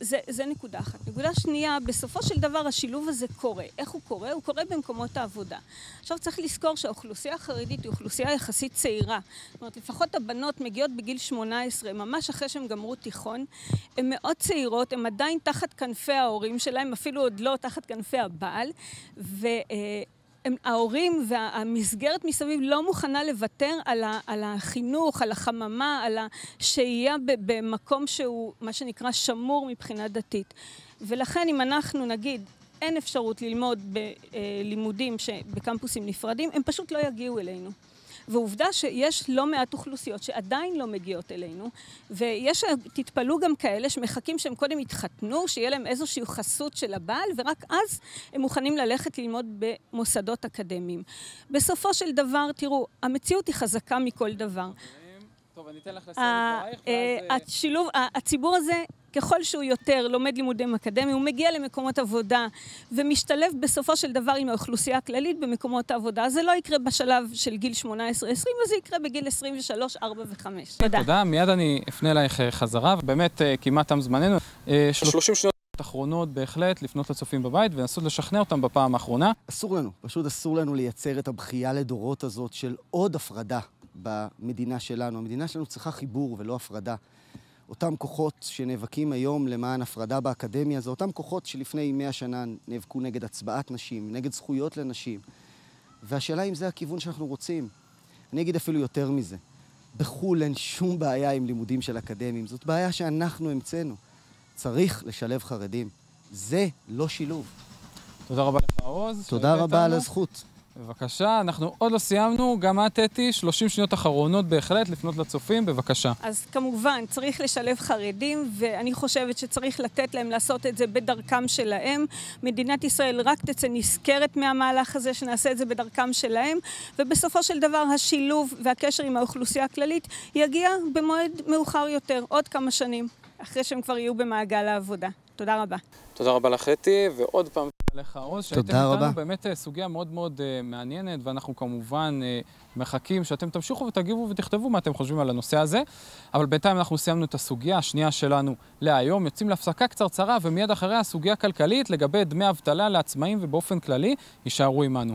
זה, זה נקודה אחת. נקודה שנייה, בסופו של דבר השילוב הזה קורה. איך הוא קורה? הוא קורה במקומות העבודה. עכשיו צריך לזכור שהאוכלוסייה החרדית היא אוכלוסייה יחסית צעירה. זאת אומרת, לפחות הבנות מגיעות בגיל 18, ממש אחרי שהן גמרו תיכון. הן מאוד צעירות, הן עדיין תחת כנפי ההורים שלהן, אפילו עוד לא תחת כנפי הבעל. ו... אה, הם, ההורים והמסגרת מסביב לא מוכנה לוותר על, ה, על החינוך, על החממה, על השהייה במקום שהוא מה שנקרא שמור מבחינה דתית. ולכן אם אנחנו נגיד אין אפשרות ללמוד בלימודים בקמפוסים נפרדים, הם פשוט לא יגיעו אלינו. ועובדה שיש לא מעט אוכלוסיות שעדיין לא מגיעות אלינו, ויש, תתפלאו גם כאלה שמחכים שהם קודם יתחתנו, שיהיה להם איזושהי חסות של הבעל, ורק אז הם מוכנים ללכת ללמוד במוסדות אקדמיים. בסופו של דבר, תראו, המציאות היא חזקה מכל דבר. טוב, אני אתן לך לסיים את דברייך, ואז... אה, הציבור הזה ככל שהוא יותר לומד לימודים אקדמיים, הוא מגיע למקומות עבודה ומשתלב בסופו של דבר עם האוכלוסייה הכללית במקומות העבודה. זה לא יקרה בשלב של גיל 18-20, וזה יקרה בגיל 23, 4 ו-5. תודה. תודה, מיד אני אפנה אלייך אה, חזרה, ובאמת אה, כמעט תם זמננו. 30 שניות אחרונות בהחלט לפנות לצופים בבית ולנסות לשכנע אותם בפעם האחרונה. אסור לנו, פשוט אסור לנו לייצר את הבכייה לדורות הזאת של עוד הפרדה במדינה שלנו. המדינה שלנו צריכה חיבור ולא הפרדה. אותם כוחות שנאבקים היום למען הפרדה באקדמיה, זה אותם כוחות שלפני מאה שנה נאבקו נגד הצבעת נשים, נגד זכויות לנשים. והשאלה אם זה הכיוון שאנחנו רוצים. אני אגיד אפילו יותר מזה. בחו"ל אין שום בעיה עם לימודים של אקדמיים, זאת בעיה שאנחנו המצאנו. צריך לשלב חרדים. זה לא שילוב. תודה רבה לך, עוז. תודה רבה על הזכות. בבקשה, אנחנו עוד לא סיימנו, גם את, אתי, 30 שניות אחרונות בהחלט לפנות לצופים, בבקשה. אז כמובן, צריך לשלב חרדים, ואני חושבת שצריך לתת להם לעשות את זה בדרכם שלהם. מדינת ישראל רק תצא נשכרת מהמהלך הזה, שנעשה את זה בדרכם שלהם, ובסופו של דבר השילוב והקשר עם האוכלוסייה הכללית יגיע במועד מאוחר יותר, עוד כמה שנים, אחרי שהם כבר יהיו במעגל העבודה. תודה רבה. תודה רבה לך, אתי, ועוד פעם תודה לך, עוז, שהייתם איתנו. באמת אה, סוגיה מאוד מאוד uh, מעניינת, ואנחנו כמובן uh, מחכים שאתם תמשיכו ותגיבו ותכתבו מה אתם חושבים על הנושא הזה. אבל בינתיים אנחנו סיימנו את הסוגיה השנייה שלנו להיום. יוצאים להפסקה קצרצרה, ומיד אחריה הסוגיה הכלכלית לגבי דמי אבטלה לעצמאים ובאופן כללי. יישארו עמנו.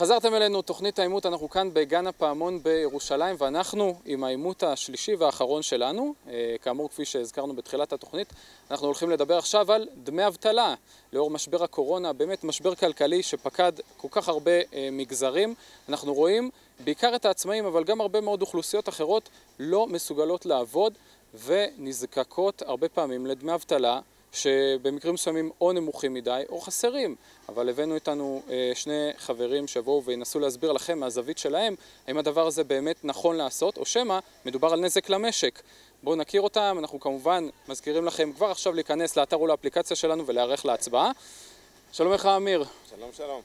חזרתם אלינו, תוכנית העימות, אנחנו כאן בגן הפעמון בירושלים, ואנחנו עם העימות השלישי והאחרון שלנו. אה, כאמור, כפי שהזכרנו בתחילת התוכנית, אנחנו הולכים לדבר עכשיו על דמי אבטלה. לאור משבר הקורונה, באמת משבר כלכלי שפקד כל כך הרבה אה, מגזרים. אנחנו רואים בעיקר את העצמאים, אבל גם הרבה מאוד אוכלוסיות אחרות לא מסוגלות לעבוד ונזקקות הרבה פעמים לדמי אבטלה. שבמקרים מסוימים או נמוכים מדי או חסרים. אבל הבאנו איתנו אה, שני חברים שיבואו וינסו להסביר לכם מהזווית שלהם האם הדבר הזה באמת נכון לעשות, או שמא מדובר על נזק למשק. בואו נכיר אותם, אנחנו כמובן מזכירים לכם כבר עכשיו להיכנס לאתר או לאפליקציה שלנו ולהיערך להצבעה. שלום לך אמיר. שלום שלום.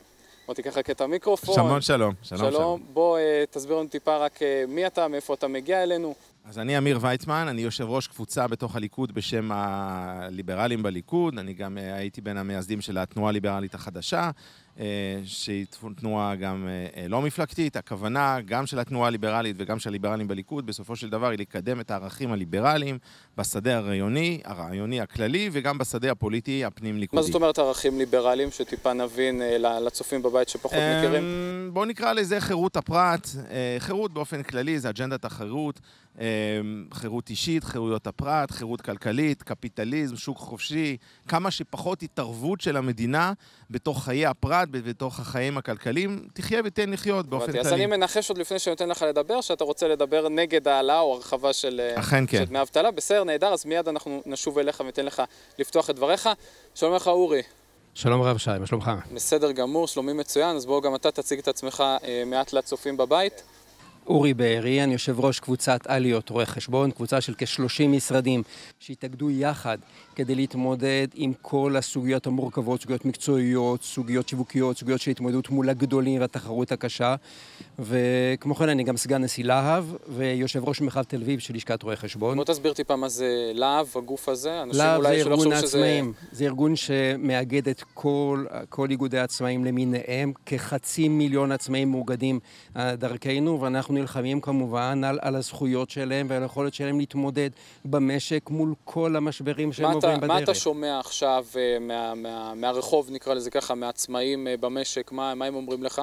בוא תיקח רק את המיקרופון. שלום שלום. שלום. שלום. בוא uh, תסביר לנו טיפה רק uh, מי אתה, מאיפה אתה מגיע אלינו. אז אני אמיר ויצמן, אני יושב ראש קבוצה בתוך הליכוד בשם הליברלים בליכוד, אני גם אה, הייתי בין המייסדים של התנועה הליברלית החדשה. אה, שהיא תנועה גם אה, לא מפלגתית. הכוונה גם של התנועה הליברלית וגם של הליברלים בליכוד, בסופו של דבר היא לקדם את הערכים הליברליים בשדה הרעיוני, הרעיוני הכללי, וגם בשדה הפוליטי הפנים-ליכודי. מה זאת אומרת ערכים ליברליים, שטיפה נבין לצופים בבית שפחות מכירים? בואו נקרא לזה חירות הפרט. חירות באופן כללי זה אג'נדת החירות. חירות אישית, חירויות הפרט, חירות כלכלית, קפיטליזם, שוק חופשי, כמה שפחות התערבות של המדינה בתוך חיי הפרט, בתוך החיים הכלכליים, תחיה ותן לחיות באופן כללי. אז אני מנחש עוד לפני שאני נותן לך לדבר, שאתה רוצה לדבר נגד העלאה או הרחבה של, כן. של דמי אבטלה. בסדר, נהדר, אז מיד אנחנו נשוב אליך וניתן לך לפתוח את דבריך. שלום לך, אורי. שלום רב שי, מה שלומך? בסדר גמור, שלומי מצוין, אז בואו גם אתה תציג את עצמך אה, מעט לצופים בבית. אורי בארי, אני יושב ראש קבוצת עליות רואי חשבון, קבוצה של כ-30 משרדים שהתאגדו יחד כדי להתמודד עם כל הסוגיות המורכבות, סוגיות מקצועיות, סוגיות שיווקיות, סוגיות של התמודדות מול הגדולים והתחרות הקשה. וכמו כן אני גם סגן נשיא להב ויושב ראש מרחב תל אביב של לשכת רואי חשבון. בוא תסביר טיפה מה זה להב, הגוף הזה. להב זה ארגון העצמאים. שזה... זה ארגון שמאגד את כל, כל איגודי העצמאים למיניהם, כחצי מיליון עצמאים מאוגדים אה, דרכנו, ואנחנו נלחמים כמובן על, על הזכויות שלהם ועל היכולת שלהם להתמודד במשק מול כל המשברים שהם עוברים בדרך. מה אתה שומע עכשיו uh, מה, מה, מהרחוב, נקרא לזה ככה, מעצמאים uh, במשק? מה, מה הם אומרים לך?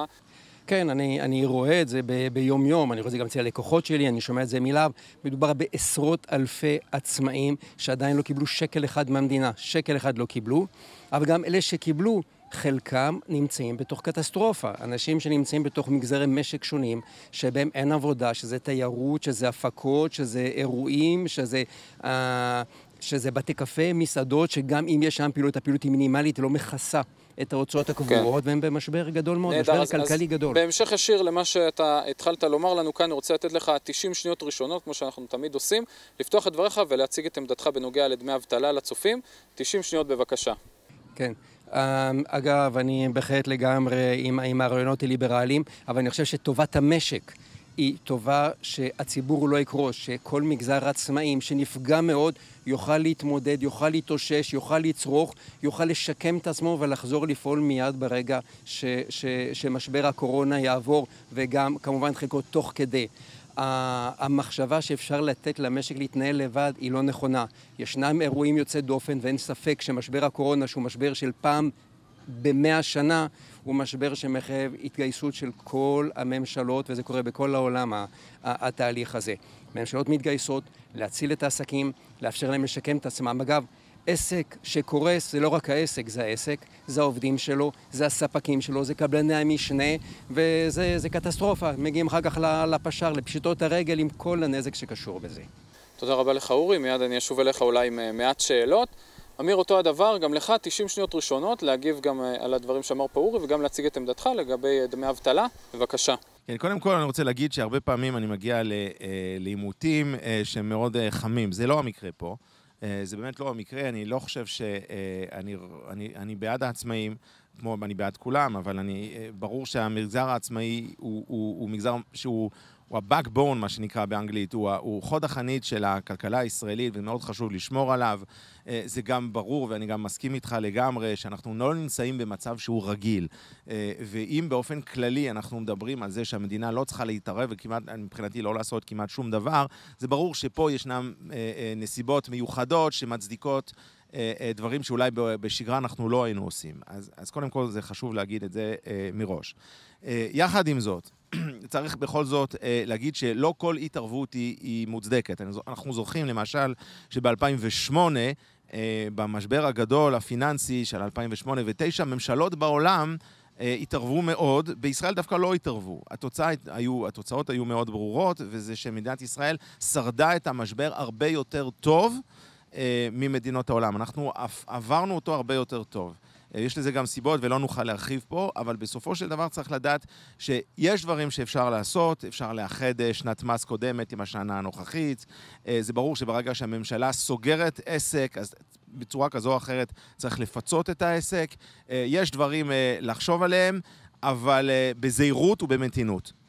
כן, אני, אני רואה את זה ב, ביום-יום, אני רואה את זה גם אצל הלקוחות שלי, אני שומע את זה מלהב. מדובר בעשרות אלפי עצמאים שעדיין לא קיבלו שקל אחד מהמדינה. שקל אחד לא קיבלו, אבל גם אלה שקיבלו, חלקם נמצאים בתוך קטסטרופה. אנשים שנמצאים בתוך מגזרי משק שונים, שבהם אין עבודה, שזה תיירות, שזה הפקות, שזה אירועים, שזה... Uh, שזה בתי קפה, מסעדות, שגם אם יש שם פעילות, הפעילות היא מינימלית, היא לא מכסה את ההוצאות הקבועות, כן. והם במשבר גדול מאוד, משבר אז, כלכלי אז גדול. בהמשך ישיר למה שאתה התחלת לומר לנו כאן, אני רוצה לתת לך 90 שניות ראשונות, כמו שאנחנו תמיד עושים, לפתוח את דבריך ולהציג את עמדתך בנוגע לדמי אבטלה לצופים. 90 שניות בבקשה. כן. אמ, אגב, אני בהחלט לגמרי עם, עם הרעיונות הליברליים, אבל אני חושב שטובת המשק היא טובה שהציבור לא יקרוש, שכל מגזר עצמאים שנפגע מאוד יוכל להתמודד, יוכל להתאושש, יוכל לצרוך, יוכל לשקם את עצמו ולחזור לפעול מיד ברגע ש, ש, שמשבר הקורונה יעבור, וגם כמובן חלקו תוך כדי. המחשבה שאפשר לתת למשק להתנהל לבד היא לא נכונה. ישנם אירועים יוצאי דופן ואין ספק שמשבר הקורונה, שהוא משבר של פעם במאה שנה, הוא משבר שמחייב התגייסות של כל הממשלות, וזה קורה בכל העולם, התהליך הזה. ממשלות מתגייסות להציל את העסקים, לאפשר להם לשקם את עצמם. אגב, עסק שקורס זה לא רק העסק, זה העסק, זה העובדים שלו, זה הספקים שלו, זה קבלני המשנה, וזה קטסטרופה. מגיעים אחר כך לפשר, לפשיטות הרגל עם כל הנזק שקשור בזה. תודה רבה לך אורי, מיד אני אשוב אליך אולי עם אה, מעט שאלות. אמיר, אותו הדבר, גם לך 90 שניות ראשונות להגיב גם אה, על הדברים שאמר פה אורי וגם להציג את עמדתך לגבי אה, דמי אבטלה. בבקשה. כן, קודם כל אני רוצה להגיד שהרבה פעמים אני מגיע לעימותים שהם מאוד חמים. זה לא המקרה פה. זה באמת לא המקרה, אני לא חושב שאני אני, אני בעד העצמאים, כמו אני בעד כולם, אבל אני, ברור שהמגזר העצמאי הוא, הוא, הוא מגזר שהוא... הוא ה-backbone, מה שנקרא באנגלית, הוא, הוא חוד החנית של הכלכלה הישראלית, ומאוד חשוב לשמור עליו. אה, זה גם ברור, ואני גם מסכים איתך לגמרי, שאנחנו לא נמצאים במצב שהוא רגיל. אה, ואם באופן כללי אנחנו מדברים על זה שהמדינה לא צריכה להתערב, וכמעט, מבחינתי, לא לעשות כמעט שום דבר, זה ברור שפה ישנן אה, נסיבות מיוחדות שמצדיקות דברים שאולי בשגרה אנחנו לא היינו עושים. אז, אז קודם כל זה חשוב להגיד את זה מראש. יחד עם זאת, צריך בכל זאת אה, להגיד שלא כל התערבות היא, היא מוצדקת. אנחנו זוכרים למשל שב-2008, אה, במשבר הגדול הפיננסי של 2008 ו-2009, ממשלות בעולם אה, התערבו מאוד, בישראל דווקא לא התערבו. התוצאה היו, התוצאות היו מאוד ברורות, וזה שמדינת ישראל שרדה את המשבר הרבה יותר טוב אה, ממדינות העולם. אנחנו עברנו אותו הרבה יותר טוב. יש לזה גם סיבות ולא נוכל להרחיב פה, אבל בסופו של דבר צריך לדעת שיש דברים שאפשר לעשות, אפשר לאחד אה, שנת מס קודמת עם השנה הנוכחית. אה, זה ברור שברגע שהממשלה סוגרת עסק, אז בצורה כזו או אחרת צריך לפצות את העסק. אה, יש דברים לחשוב עליהם, אבל בזהירות ובמתינות.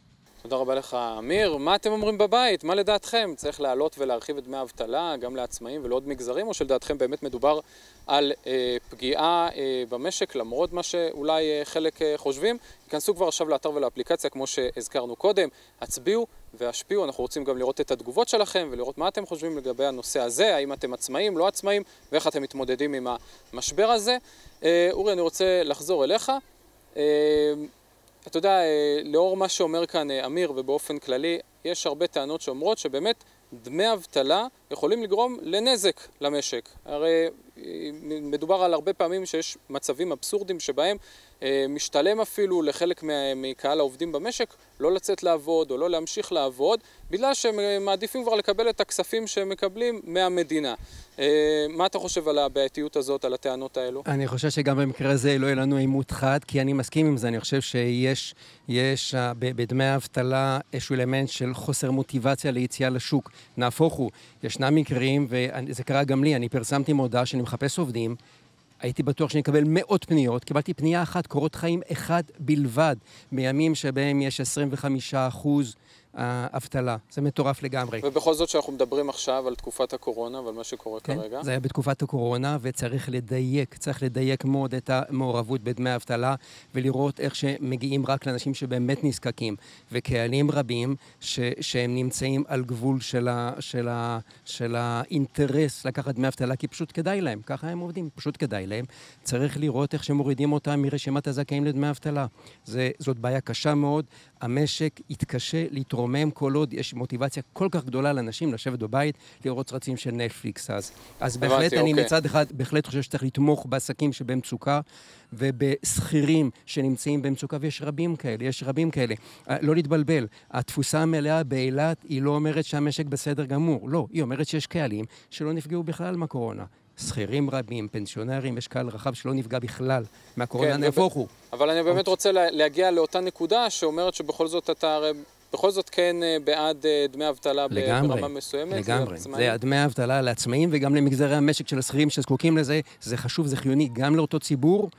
תודה רבה לך, אמיר. מה אתם אומרים בבית? מה לדעתכם? צריך להעלות ולהרחיב את דמי האבטלה גם לעצמאים ולעוד מגזרים, או שלדעתכם באמת מדובר על אה, פגיעה אה, במשק, למרות מה שאולי אה, חלק אה, חושבים? כנסו כבר עכשיו לאתר ולאפליקציה, כמו שהזכרנו קודם, הצביעו והשפיעו. אנחנו רוצים גם לראות את התגובות שלכם ולראות מה אתם חושבים לגבי הנושא הזה, האם אתם עצמאים, לא עצמאים, ואיך אתם מתמודדים עם המשבר הזה. אה, אורי, אני רוצה לחזור אליך. אה, אתה יודע, אה, לאור מה שאומר כאן אה, אמיר ובאופן כללי, יש הרבה טענות שאומרות שבאמת דמי אבטלה יכולים לגרום לנזק למשק. הרי אה, מדובר על הרבה פעמים שיש מצבים אבסורדים שבהם משתלם אפילו לחלק מקהל העובדים במשק לא לצאת לעבוד או לא להמשיך לעבוד בגלל שהם מעדיפים כבר לקבל את הכספים שהם מקבלים מהמדינה. אה, מה אתה חושב על הבעייתיות הזאת, על הטענות האלו? אני חושב שגם במקרה הזה לא יהיה לנו עימות חד, כי אני מסכים עם זה. אני חושב שיש יש, בדמי האבטלה איזשהו אלמנט של חוסר מוטיבציה ליציאה לשוק. נהפוך הוא, ישנם מקרים, וזה קרה גם לי, אני פרסמתי מודעה שאני מחפש עובדים. הייתי בטוח שאני אקבל מאות פניות, קיבלתי פנייה אחת, קורות חיים אחד בלבד, בימים שבהם יש 25 אחוז האבטלה. זה מטורף לגמרי. ובכל זאת שאנחנו מדברים עכשיו על תקופת הקורונה ועל מה שקורה כן, כרגע. זה היה בתקופת הקורונה, וצריך לדייק, צריך לדייק מאוד את המעורבות בדמי האבטלה, ולראות איך שמגיעים רק לאנשים שבאמת נזקקים. וקהלים רבים ש, שהם נמצאים על גבול של, ה, של, ה, של האינטרס לקחת דמי אבטלה, כי פשוט כדאי להם, ככה הם עובדים, פשוט כדאי להם. צריך לראות איך שמורידים אותם מרשימת הזכאים לדמי אבטלה. זאת בעיה קשה מאוד. המשק יתקשה להתרומם כל עוד יש מוטיבציה כל כך גדולה לאנשים לשבת בבית, לראות סרטים של נטפליקס. אז, אז בהחלט אני אוקיי. מצד אחד בהחלט חושב שצריך לתמוך בעסקים שבמצוקה ובשכירים שנמצאים במצוקה, ויש רבים כאלה, יש רבים כאלה. אה, לא להתבלבל, התפוסה המלאה באילת היא לא אומרת שהמשק בסדר גמור, לא, היא אומרת שיש קהלים שלא נפגעו בכלל מהקורונה. שכירים רבים, פנסיונרים, יש קהל רחב שלא נפגע בכלל מהקורונה, כן, נהפוך הוא. אבל אני באמת רוצה להגיע לאותה נקודה שאומרת שבכל זאת אתה הרי בכל זאת כן אה, בעד אה, דמי אבטלה לגמרי, ברמה מסוימת? לגמרי. זה דמי אבטלה לעצמאים וגם למגזרי המשק של השכירים שזקוקים לזה. זה חשוב, זה חיוני גם לאותו ציבור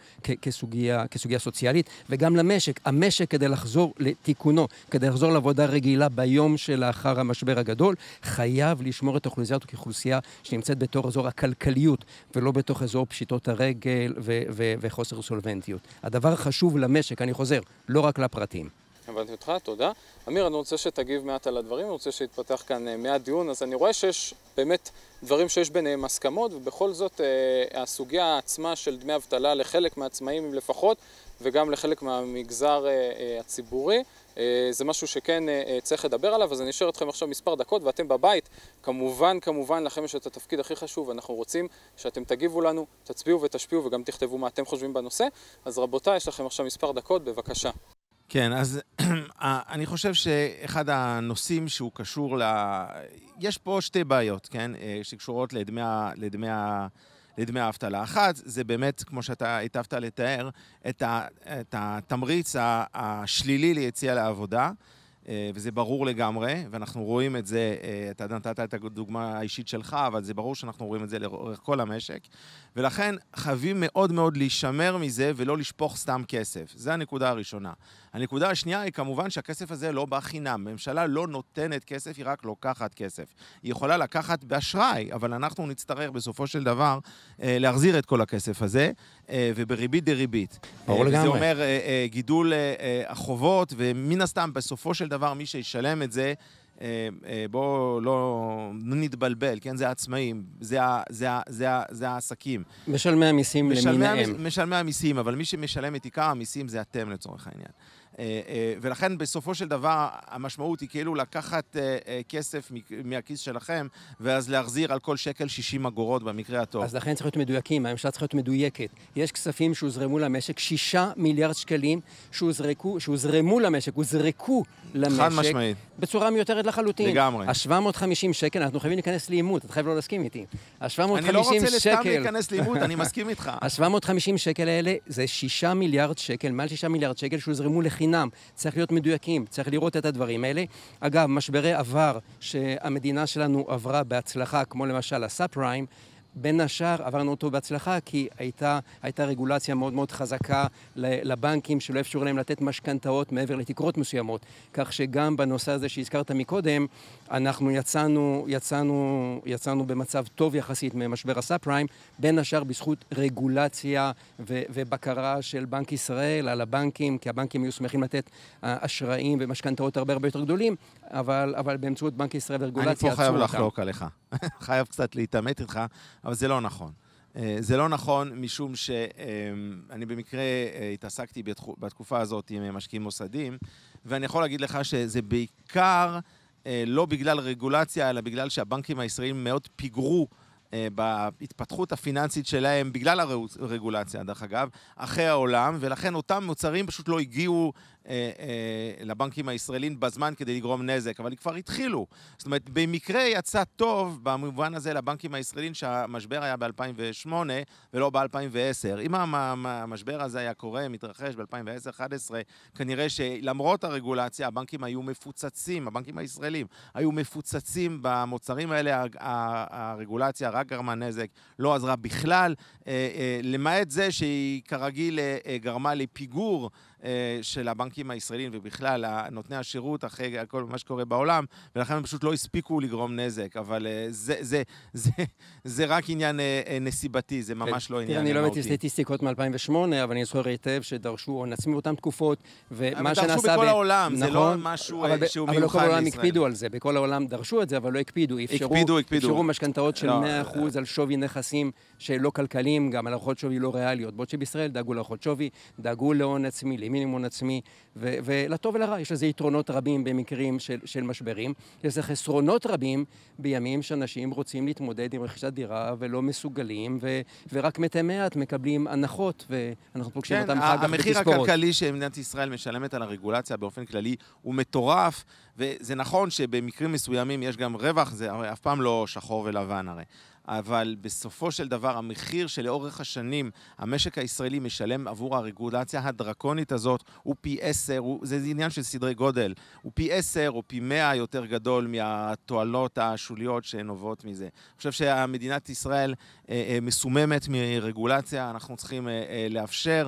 כסוגיה, כסוגיה סוציאלית, וגם למשק. המשק, כדי לחזור לתיקונו, כדי לחזור לעבודה רגילה ביום שלאחר המשבר הגדול, חייב לשמור את האוכלוסייה הזאת כאוכלוסייה שנמצאת בתור אזור הכלכליות, ולא בתוך אזור פשיטות הרגל ו- ו- וחוסר סולבנטיות. הדבר החשוב למשק, אני חוזר, לא רק לפרטים. הבנתי אותך, תודה. אמיר, אני רוצה שתגיב מעט על הדברים, אני רוצה שיתפתח כאן אה, מעט דיון, אז אני רואה שיש באמת דברים שיש ביניהם הסכמות, ובכל זאת אה, הסוגיה עצמה של דמי אבטלה לחלק מהעצמאים לפחות, וגם לחלק מהמגזר אה, הציבורי, זה משהו שכן צריך לדבר עליו, אז אני אשאר אתכם עכשיו מספר דקות, ואתם בבית, כמובן, כמובן, לכם יש את התפקיד הכי חשוב, אנחנו רוצים שאתם תגיבו לנו, תצביעו ותשפיעו וגם תכתבו מה אתם חושבים בנושא. אז רבותיי, יש לכם עכשיו מספר דקות, בבקשה. כן, אז אני חושב שאחד הנושאים שהוא קשור ל... יש פה שתי בעיות, כן, אה, שקשורות לדמי, לדמי, לדמי האבטלה. אחת, זה באמת, כמו שאתה היטבת לתאר, את, ה, את התמריץ השלילי ליציאה לעבודה. אה, וזה ברור לגמרי, ואנחנו רואים את זה, אה, אתה נתת את הדוגמה האישית שלך, אבל זה ברור שאנחנו רואים את זה לאורך כל המשק, ולכן חייבים מאוד מאוד להישמר מזה ולא לשפוך סתם כסף. זו הנקודה הראשונה. הנקודה השנייה היא כמובן שהכסף הזה לא בא חינם. ממשלה לא נותנת כסף, היא רק לוקחת כסף. היא יכולה לקחת באשראי, אבל אנחנו נצטרך בסופו של דבר אה, להחזיר את כל הכסף הזה, אה, ובריבית דריבית. ברור אה, לגמרי. זה אומר גידול החובות, ומן הסתם בסופו של דבר מי שישלם את זה בואו לא נתבלבל, כן? זה העצמאים, זה, זה, זה, זה העסקים. משלמי המיסים למיניהם. משלמי המיסים, אבל מי שמשלם את עיקר המיסים זה אתם לצורך העניין. אה, אה, ולכן בסופו של דבר המשמעות היא כאילו לקחת אה, כסף מהכיס שלכם ואז להחזיר על כל שקל 60 אגורות במקרה הטוב. אז לכן צריך להיות מדויקים, הממשלה צריכה להיות מדויקת. יש כספים שהוזרמו למשק, 6 מיליארד שקלים שהוזרקו, שהוזרמו למשק, הוזרקו למשק. חד משמעית. בצורה מיותרת לחלוטין. לגמרי. ה-750 שקל, אנחנו חייבים להיכנס לעימות, אתה חייב לא להסכים איתי. ה-750 שקל... אני לא רוצה סתם להיכנס לעימות, אני מסכים איתך. ה-750 שקל האלה זה 6 מיליארד שקל, מעל 6 מיליארד שקל שהוזרמו לחינם. צריך להיות מדויקים, צריך לראות את הדברים האלה. אגב, משברי עבר שהמדינה שלנו עברה בהצלחה, כמו למשל הסאב פריים, בין השאר עברנו אותו בהצלחה כי הייתה, הייתה רגולציה מאוד מאוד חזקה לבנקים שלא אפשרו להם לתת משכנתאות מעבר לתקרות מסוימות. כך שגם בנושא הזה שהזכרת מקודם, אנחנו יצאנו, יצאנו, יצאנו במצב טוב יחסית ממשבר הסאב פריים, בין השאר בזכות רגולציה ו- ובקרה של בנק ישראל על הבנקים, כי הבנקים היו שמחים לתת אה, אשראים ומשכנתאות הרבה הרבה יותר גדולים, אבל, אבל באמצעות בנק ישראל ורגולציה עצרו אותם. אני פה חייב לחלוק עליך. חייב קצת להתעמת איתך, אבל זה לא נכון. אה, זה לא נכון, משום שאני אה, במקרה התעסקתי בתקופה הזאת עם משקיעים מוסדיים, ואני יכול להגיד לך שזה בעיקר לא בגלל רגולציה, אלא בגלל שהבנקים הישראלים מאוד פיגרו אה, בהתפתחות הפיננסית שלהם, בגלל הרגולציה, דרך אגב, אחרי העולם, ולכן אותם מוצרים פשוט לא הגיעו אה, אה, לבנקים הישראלים בזמן כדי לגרום נזק, אבל כבר התחילו. זאת אומרת, במקרה יצא טוב במובן הזה לבנקים הישראלים שהמשבר היה ב-2008 ולא ב-2010. אם המשבר הזה היה קורה, מתרחש ב-2010-2011, כנראה שלמרות הרגולציה, הבנקים היו מפוצצים, הבנקים הישראלים היו מפוצצים במוצרים האלה, הרגולציה רק גרמה נזק, לא עזרה בכלל, אה, למעט זה שהיא כרגיל גרמה לפיגור. אה, של הבנקים הישראלים ובכלל נותני השירות אחרי כל מה שקורה בעולם, ולכן הם פשוט לא הספיקו לגרום נזק, אבל אה, זה, זה, זה, זה רק עניין אה, נסיבתי, זה ממש לא עניין מהותי. אני לא הבאתי סטטיסטיקות מ-2008, אבל אני זוכר היטב שדרשו עצמי באותן תקופות, ומה שנעשה... דרשו בכל העולם, נכון, זה לא נכון, משהו אבל, שהוא מיוחד לישראל. אבל בכל העולם הקפידו על זה, בכל העולם דרשו את זה, אבל לא הקפידו. אפשרו, משכנתאות של לא, 100% על שווי נכסים שלא כלכליים, גם על הערכות שווי לא ריאליות. בעוד שבישראל דאגו לערכות שווי, דאגו להון עצמי, למינימום עצמי, ו- ולטוב ולרע. יש לזה יתרונות רבים במקרים של, של משברים, יש לזה חסרונות רבים בימים שאנשים רוצים להתמודד עם רכישת דירה ולא מסוגלים, ו- ורק מתי מעט מקבלים הנחות, ואנחנו פוגשים כן, אותם אחר כך בתספורות. המחיר הכלכלי שמדינת ישראל משלמת על הרגולציה באופן כללי הוא מטורף, וזה נכון שבמקרים מסוימים יש גם רווח, זה אף פעם לא שחור ולבן הרי. אבל בסופו של דבר המחיר שלאורך השנים המשק הישראלי משלם עבור הרגולציה הדרקונית הזאת הוא פי עשר, זה עניין של סדרי גודל, הוא פי עשר או פי מאה יותר גדול מהתועלות השוליות שנובעות מזה. אני חושב שמדינת ישראל אה, אה, מסוממת מרגולציה, אנחנו צריכים אה, לאפשר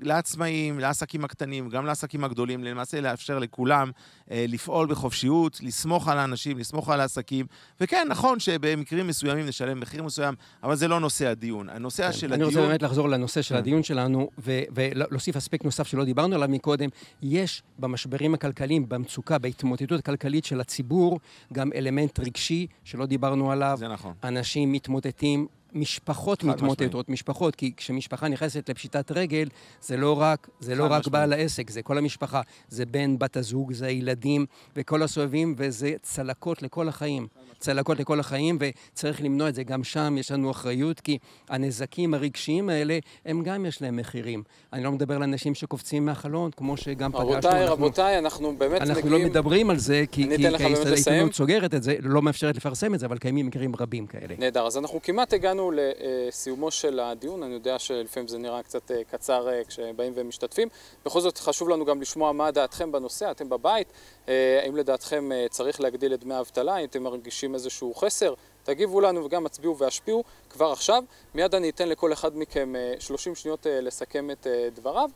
לעצמאים, לעסקים הקטנים, גם לעסקים הגדולים, למעשה לאפשר לכולם אה, לפעול בחופשיות, לסמוך על האנשים, לסמוך על העסקים. וכן, נכון שבמקרים מסוימים נשלם מחיר מסוים, אבל זה לא נושא הדיון. הנושא כן, של אני הדיון... אני רוצה באמת לחזור לנושא של כן. הדיון שלנו, ולהוסיף אספקט נוסף שלא דיברנו עליו מקודם. יש במשברים הכלכליים, במצוקה, בהתמוטטות הכלכלית של הציבור, גם אלמנט רגשי שלא דיברנו עליו. זה נכון. אנשים מתמוטטים, משפחות מתמוטטות, משפחות, כי כשמשפחה נכנסת לפשיטת רגל, זה לא רק, זה לא רק בעל העסק, זה כל המשפחה. זה בן, בת הזוג, זה הילדים וכל הסובבים, וזה צלקות לכל החיים. צלקות לכל החיים, וצריך למנוע את זה. גם שם יש לנו אחריות, כי הנזקים הרגשיים האלה, הם גם יש להם מחירים. אני לא מדבר על אנשים שקופצים מהחלון, כמו שגם פגשנו. רבותיי, רבותיי, אנחנו באמת אנחנו מגיעים... לא מדברים על זה, כי, כי העיתונות סוגרת את זה, לא מאפשרת לפרסם את זה, אבל קיימים מקרים רבים כאלה. נהדר, אז אנחנו כמעט הגענו לסיומו של הדיון. אני יודע שלפעמים זה נראה קצת אה, קצר אה, כשבאים ומשתתפים. בכל זאת, חשוב לנו גם לשמוע מה דעתכם בנושא, אתם בבית. אה, האם לדעתכם צריך להגדיל את דמי האבטלה, אם אתם מרגישים איזשהו חסר, תגיבו לנו וגם הצביעו והשפיעו כבר עכשיו. מיד אני אתן לכל אחד מכם 30 שניות לסכם את דבריו,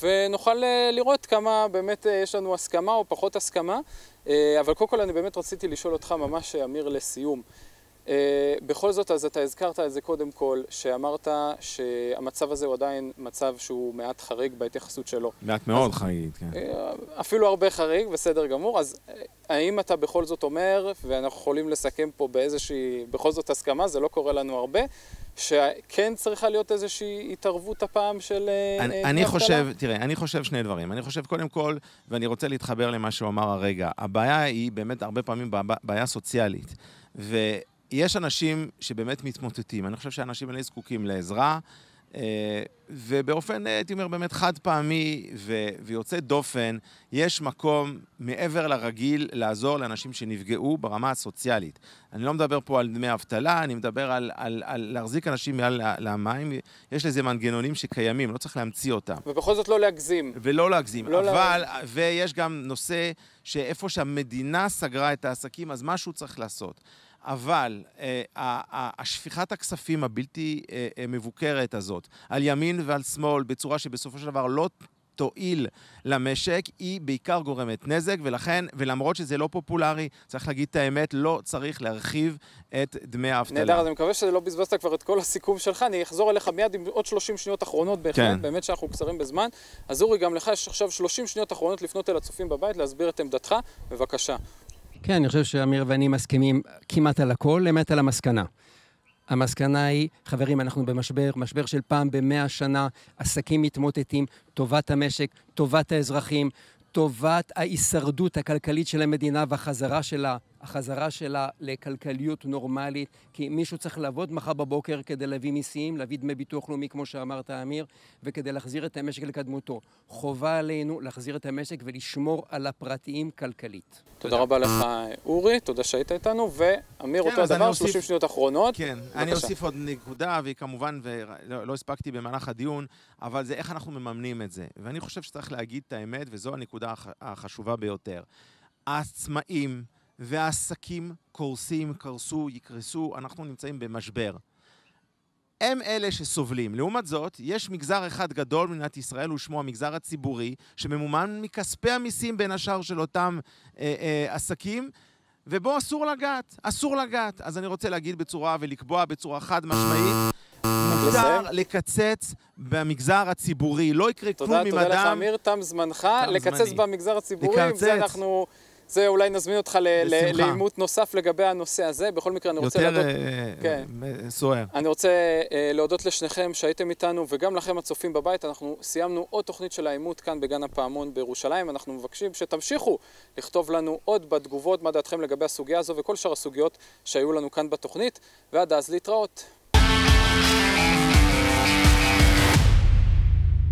ונוכל לראות כמה באמת יש לנו הסכמה או פחות הסכמה. אבל קודם כל אני באמת רציתי לשאול אותך ממש, אמיר, לסיום. Uh, בכל זאת, אז אתה הזכרת את זה קודם כל, שאמרת שהמצב הזה הוא עדיין מצב שהוא מעט חריג בהתייחסות שלו. מעט מאוד אז, חריג, כן. Uh, אפילו הרבה חריג, בסדר גמור. אז uh, האם אתה בכל זאת אומר, ואנחנו יכולים לסכם פה באיזושהי, בכל זאת הסכמה, זה לא קורה לנו הרבה, שכן צריכה להיות איזושהי התערבות הפעם של... אני, אני חושב, תראה, אני חושב שני דברים. אני חושב קודם כל, ואני רוצה להתחבר למה שהוא אמר הרגע, הבעיה היא באמת הרבה פעמים בעיה סוציאלית. ו... יש אנשים שבאמת מתמוטטים. אני חושב שהאנשים האלה זקוקים לעזרה, אה, ובאופן, הייתי אומר, באמת חד פעמי ו- ויוצא דופן, יש מקום מעבר לרגיל לעזור לאנשים שנפגעו ברמה הסוציאלית. אני לא מדבר פה על דמי אבטלה, אני מדבר על, על, על להחזיק אנשים מעל למים. יש לזה מנגנונים שקיימים, לא צריך להמציא אותם. ובכל זאת לא להגזים. ולא להגזים. לא אבל, לה... ויש גם נושא שאיפה שהמדינה סגרה את העסקים, אז משהו צריך לעשות. אבל אה, השפיכת הכספים הבלתי אה, אה, מבוקרת הזאת, על ימין ועל שמאל, בצורה שבסופו של דבר לא תועיל למשק, היא בעיקר גורמת נזק, ולכן, ולמרות שזה לא פופולרי, צריך להגיד את האמת, לא צריך להרחיב את דמי האבטלה. נהדר, אז אני מקווה שזה לא בזבזת כבר את כל הסיכום שלך, אני אחזור אליך מיד עם עוד 30 שניות אחרונות בהחלט, כן. באמת שאנחנו קצרים בזמן. אז אורי, גם לך יש עכשיו 30 שניות אחרונות לפנות אל הצופים בבית, להסביר את עמדתך, בבקשה. כן, אני חושב שאמיר ואני מסכימים כמעט על הכל, למעט על המסקנה. המסקנה היא, חברים, אנחנו במשבר, משבר של פעם במאה שנה, עסקים מתמוטטים, טובת המשק, טובת האזרחים, טובת ההישרדות הכלכלית של המדינה והחזרה שלה החזרה שלה לכלכליות נורמלית, כי מישהו צריך לעבוד מחר בבוקר כדי להביא מיסים, להביא דמי ביטוח לאומי, כמו שאמרת, אמיר, וכדי להחזיר את המשק לקדמותו. חובה עלינו להחזיר את המשק ולשמור על הפרטיים כלכלית. תודה רבה לך, אורי, תודה שהיית איתנו, ואמיר, כן, אותו הדבר, 30 שניות אחרונות. כן, אני אוסיף עוד נקודה, והיא כמובן, ולא לא הספקתי במהלך הדיון, אבל זה איך אנחנו מממנים את זה. ואני חושב שצריך להגיד את האמת, וזו הנקודה החשובה ביותר. העצמאים, והעסקים קורסים, קרסו, יקרסו, אנחנו נמצאים במשבר. הם אלה שסובלים. לעומת זאת, יש מגזר אחד גדול במדינת ישראל, ושמו המגזר הציבורי, שממומן מכספי המיסים בין השאר של אותם אה, אה, עסקים, ובו אסור לגעת, אסור לגעת. אז אני רוצה להגיד בצורה ולקבוע בצורה חד משמעית, מותר לקצץ במגזר הציבורי, לא יקרה כלום עם אדם... תודה, תודה לך אמיר, תם זמנך, לקצץ במגזר הציבורי, עם זה אנחנו... זה אולי נזמין אותך לעימות נוסף לגבי הנושא הזה. בכל מקרה, אני רוצה להודות... יותר אה, כן. סוער. אני רוצה אה, להודות לשניכם שהייתם איתנו, וגם לכם הצופים בבית. אנחנו סיימנו עוד תוכנית של העימות כאן בגן הפעמון בירושלים. אנחנו מבקשים שתמשיכו לכתוב לנו עוד בתגובות מה דעתכם לגבי הסוגיה הזו וכל שאר הסוגיות שהיו לנו כאן בתוכנית. ועד אז להתראות.